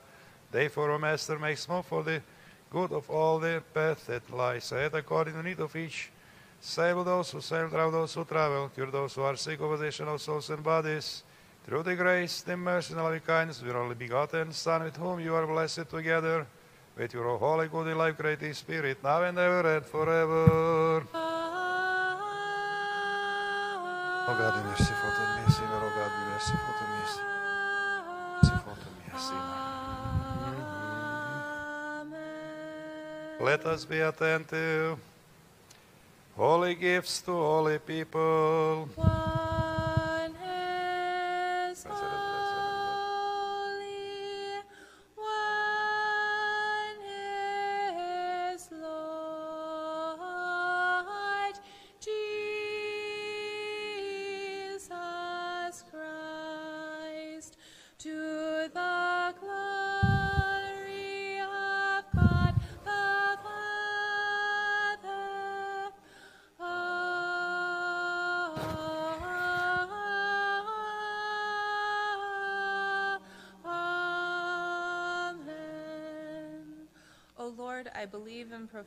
Therefore, O Master, make smooth for the good of all their path that lies ahead according to the need of each. Save those who sail, drive those who travel, cure those who are sick of possession of souls and bodies. Through the grace, the mercy, and loving kindness of your only begotten Son, with whom you are blessed together, with your holy, good, and life creating Spirit, now and ever and forever. Oh God, be merciful to me, sinner. Oh God, be merciful to me, merciful to me, sinner. Amen. Let us be attentive. Holy gifts to holy people.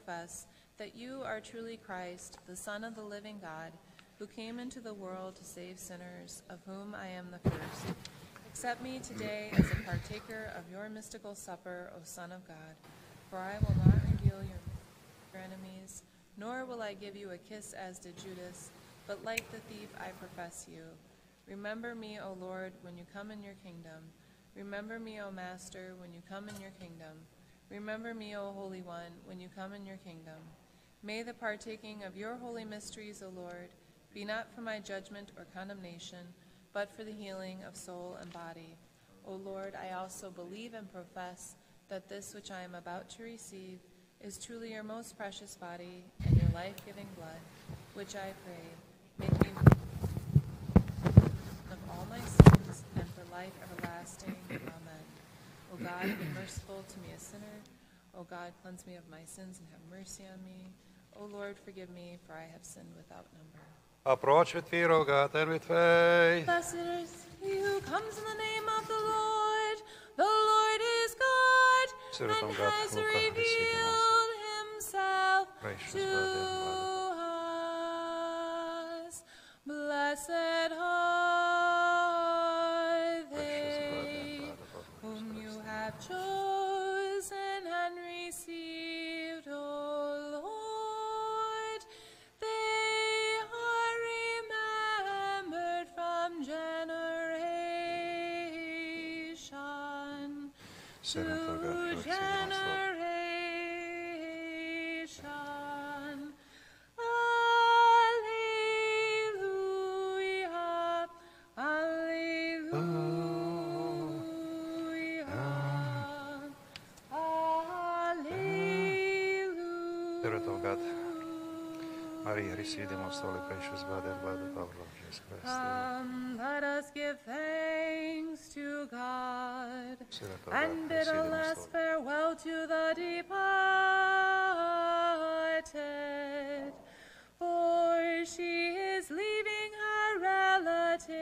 Profess that you are truly Christ, the Son of the living God, who came into the world to save sinners, of whom I am the first. Accept me today as a partaker of your mystical supper, O Son of God, for I will not reveal your enemies, nor will I give you a kiss as did Judas, but like the thief I profess you. Remember me, O Lord, when you come in your kingdom. Remember me, O Master, when you come in your kingdom. Remember me, O Holy One, when you come in your kingdom. May the partaking of your holy mysteries, O Lord, be not for my judgment or condemnation, but for the healing of soul and body. O Lord, I also believe and profess that this which I am about to receive is truly your most precious body and your life-giving blood, which I pray, make me of all my sins and for life everlasting. Amen. O God, be merciful to me, a sinner. O God, cleanse me of my sins and have mercy on me. O Lord, forgive me, for I have sinned without number. Approach with fear, O God, and with faith. Blessed is he who comes in the name of the Lord. The Lord is God and has revealed himself to 7 koga kolekcionira God, Maria, receive the Jesus Christ. Let us give thanks to God and bid a last farewell to the departed. For she is leaving her relatives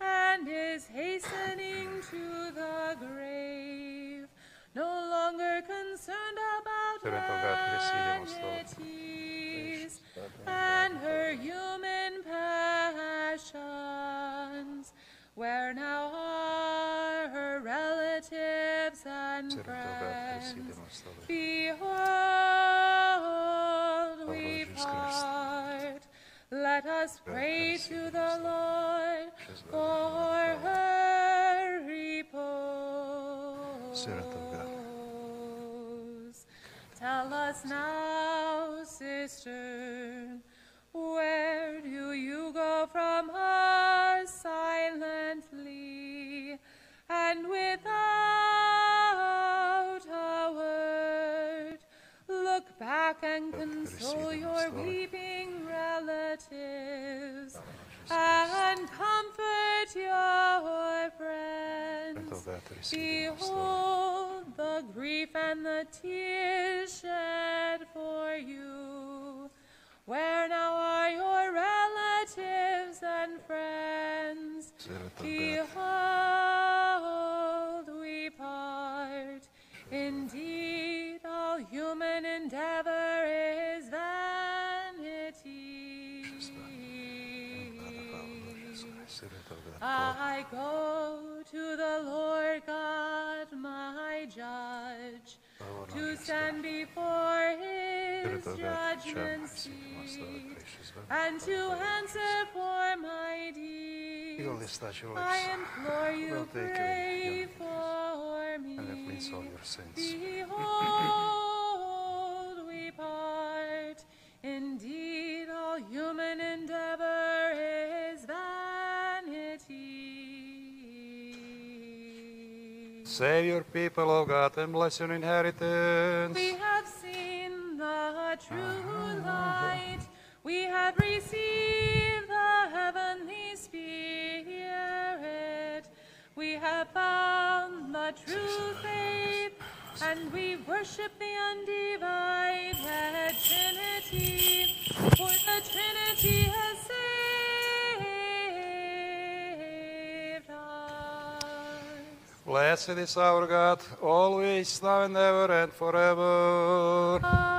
and is hastening to the grave, no longer concerned about Spirit repose. Of God. Tell us now, sister, where do you go from us silently and without a word? Look back and console your weeping relatives and comfort your friends. of God, receive the most holy. Behold Behold, we part. Indeed, all human endeavor is vanity. I go to the Lord God, my judge, to stand before his judgment seat, and to answer for my deeds. Heal this touch your I lips implore you, will take away pray your for me. and replace all your sins. Behold, we part. Indeed, all human endeavor is vanity. Save your people, O God, and bless your inheritance. We true faith, and we worship the undivided Trinity. For the Trinity has saved us. Blessed is our God, always, now and ever, and forever. Amen.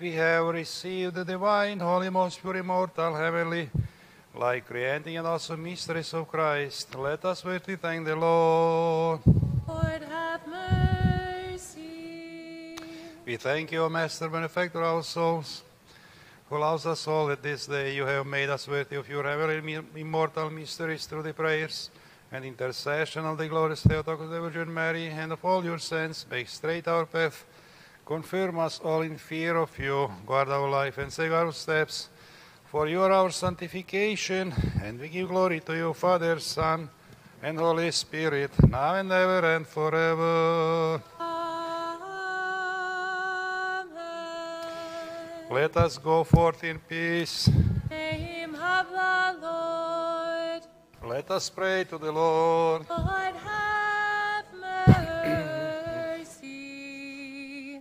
We have received the divine, holy, most pure, immortal, heavenly, like creating and awesome mysteries of Christ, let us worthily thank the Lord. Lord, have mercy. We thank you, O Master, benefactor of our souls, who allows us all that this day you have made us worthy of your heavenly immortal mysteries through the prayers and intercession of the glorious Theotokos, the Virgin Mary, and of all your saints. Make straight our path. Confirm us all in fear of you. Guard our life and save our steps. For you are our sanctification, and we give glory to you, Father, Son, and Holy Spirit, now and ever and forever. Amen. Let us go forth in peace. Name of the Lord. Let us pray to the Lord. Lord,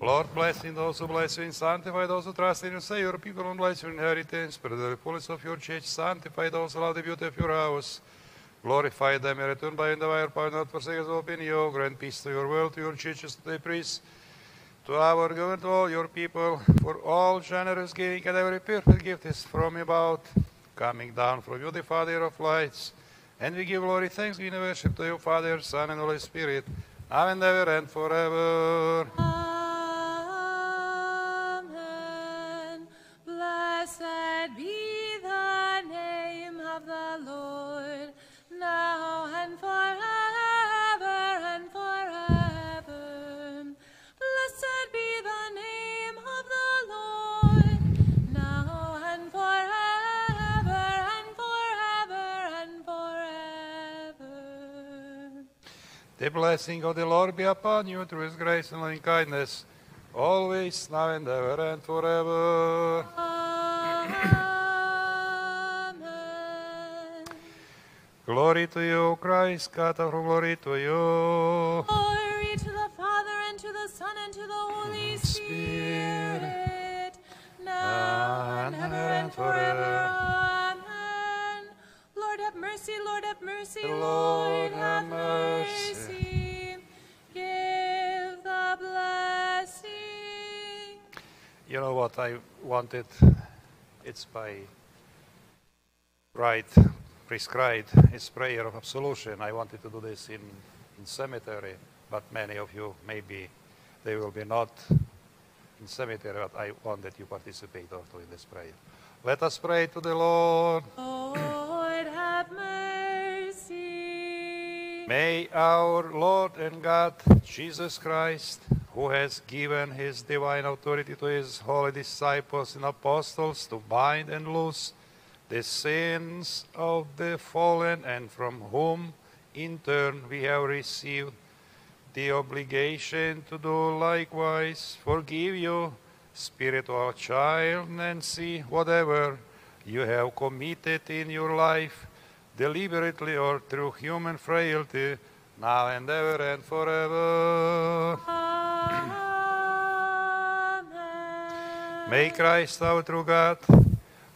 Lord, blessing those who bless you and sanctify those who trust in you. Say your people and bless your inheritance. Spread the fullness of your church. Sanctify those who love the beauty of your house. Glorify them and return by and by your power, not forsake us open you. Grant peace to your world, to your churches, to the priests, to our government, to all your people. For all generous giving and every perfect gift is from above, coming down from you, the Father of lights. And we give glory, thanks, and worship to you, Father, Son, and Holy Spirit, now and ever and forever. Amen. The blessing of the Lord be upon you through his grace and loving kindness, always, now and ever and forever. Amen. Glory to you, Christ, God of glory to you. Glory to the Father and to the Son and to the Holy Spirit, now and ever and forever. Amen. Lord have mercy, Lord have mercy, Lord have mercy. Give the blessing. You know what I wanted? It's by right prescribed. It's prayer of absolution. I wanted to do this in, in cemetery, but many of you maybe they will be not in cemetery, but I want that you participate also in this prayer. Let us pray to the Lord. Lord have mercy. May our Lord and God, Jesus Christ, who has given his divine authority to his holy disciples and apostles to bind and loose the sins of the fallen, and from whom in turn we have received the obligation to do likewise, forgive you, spiritual child Nancy, whatever you have committed in your life, deliberately or through human frailty, now and ever and forever. Amen. May Christ, our true God,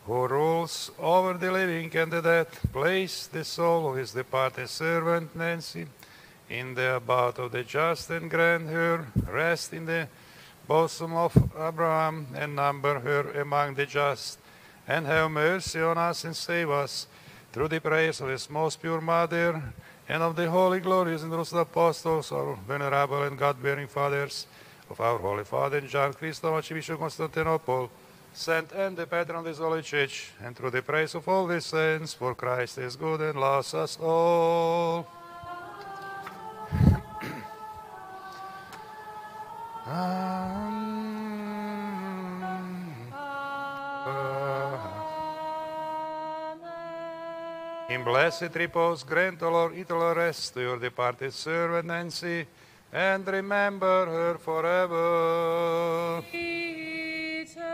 who rules over the living and the dead, place the soul of his departed servant Nancy in the abode of the just and grant her rest in the bosom of Abraham and number her among the just, and have mercy on us Ann save us through the prayers of his most pure mother and of the holy, glorious, and true apostles, our venerable and God-bearing fathers, of our Holy Father John Chrysostom, Archbishop Constantinople, Saint and the patron of this holy church, and through the praise of all the saints, for Christ is good and loves us all. Ah, In blessed repose, grant, O Lord, eternal rest to your departed servant Nancy, and remember her forever. Eternal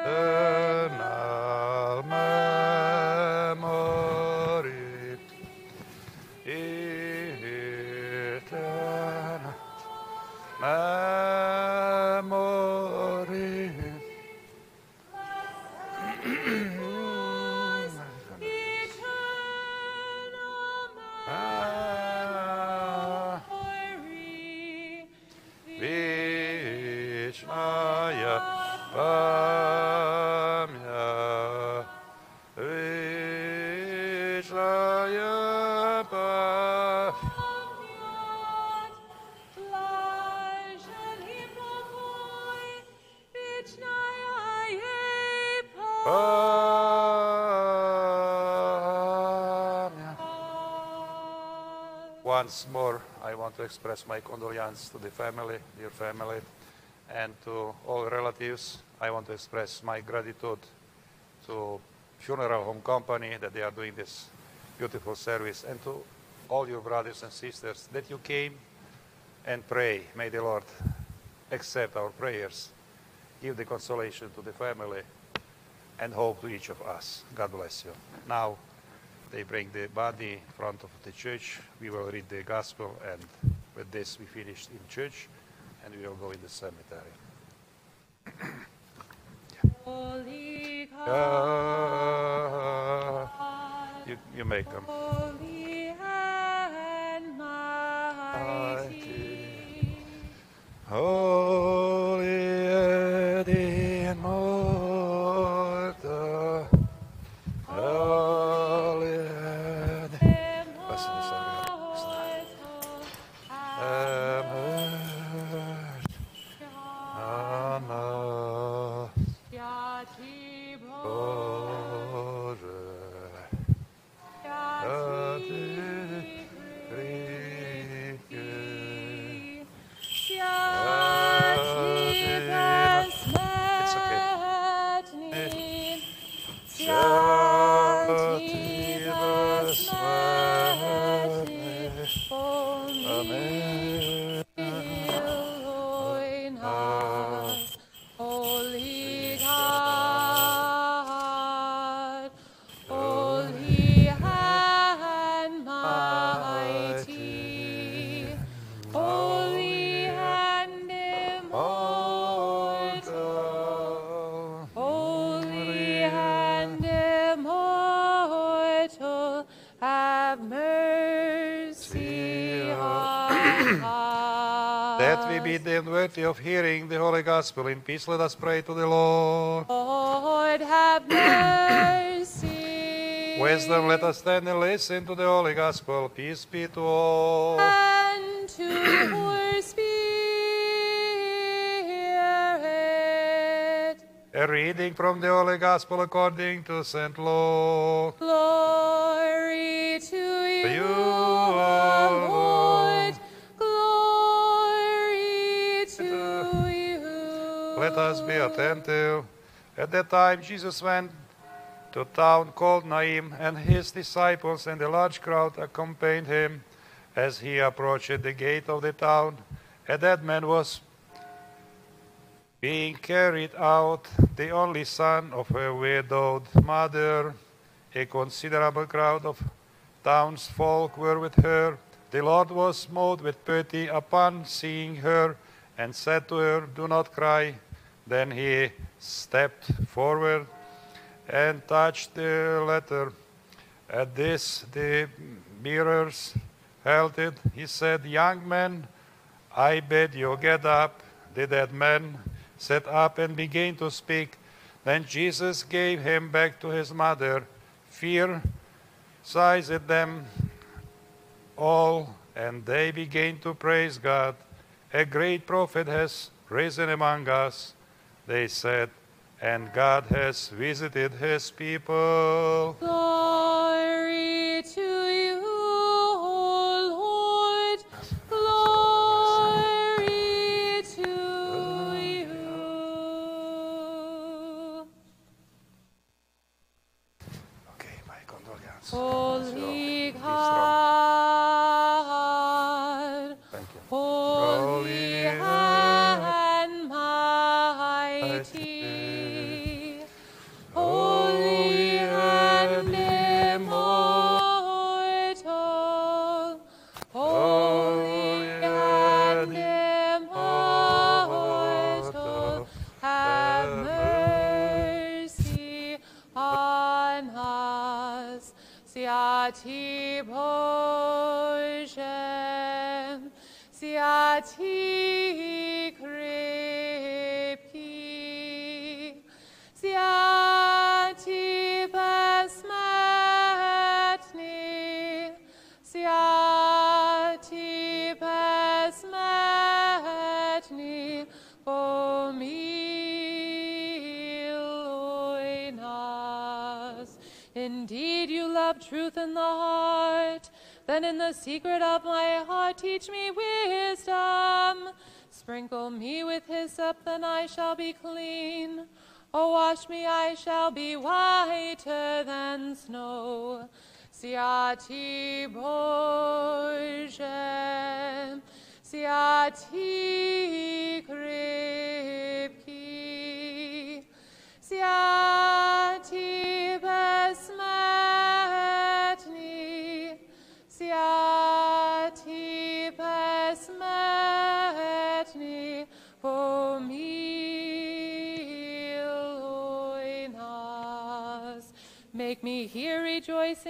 memory. Express my condolence to the family, dear family, and to all relatives. I want to express my gratitude to Funeral Home Company that they are doing this beautiful service, and to all your brothers and sisters that you came and pray. May the Lord accept our prayers, give the consolation to the family, and hope to each of us. God bless you. Now, they bring the body in front of the church. We will read the gospel, and with this, we finished in church, and we will go in the cemetery. Holy Uh, God, you, you make them. holy and mighty. Holy Gospel in peace, let us pray to the Lord. Lord, have mercy. Wisdom, let us stand and listen to the Holy Gospel. Peace be to all. And to your spirit. A reading from the Holy Gospel according to St. Luke. Let us be attentive. At that time, Jesus went to a town called Naim, and his disciples and a large crowd accompanied him. As he approached the gate of the town, a dead man was being carried out, the only son of a widowed mother. A considerable crowd of townsfolk were with her. The Lord was moved with pity upon seeing her and said to her, Do not cry. Then he stepped forward and touched the letter. At this, the bearers held it. He said, Young man, I bid you get up. The dead man sat up and began to speak. Then Jesus gave him back to his mother. Fear seized them all, and they began to praise God. A great prophet has risen among us, they said, and God has visited his people. Secret of my heart, teach me wisdom. Sprinkle me with hyssop, then I shall be clean. O wash me, I shall be whiter than snow. Siati Boże, siati kripki, siati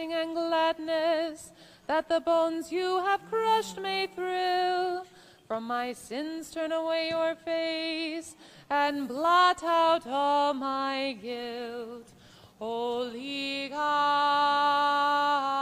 and gladness, that the bones you have crushed may thrill. From my sins turn away your face, and blot out all my guilt. Holy God.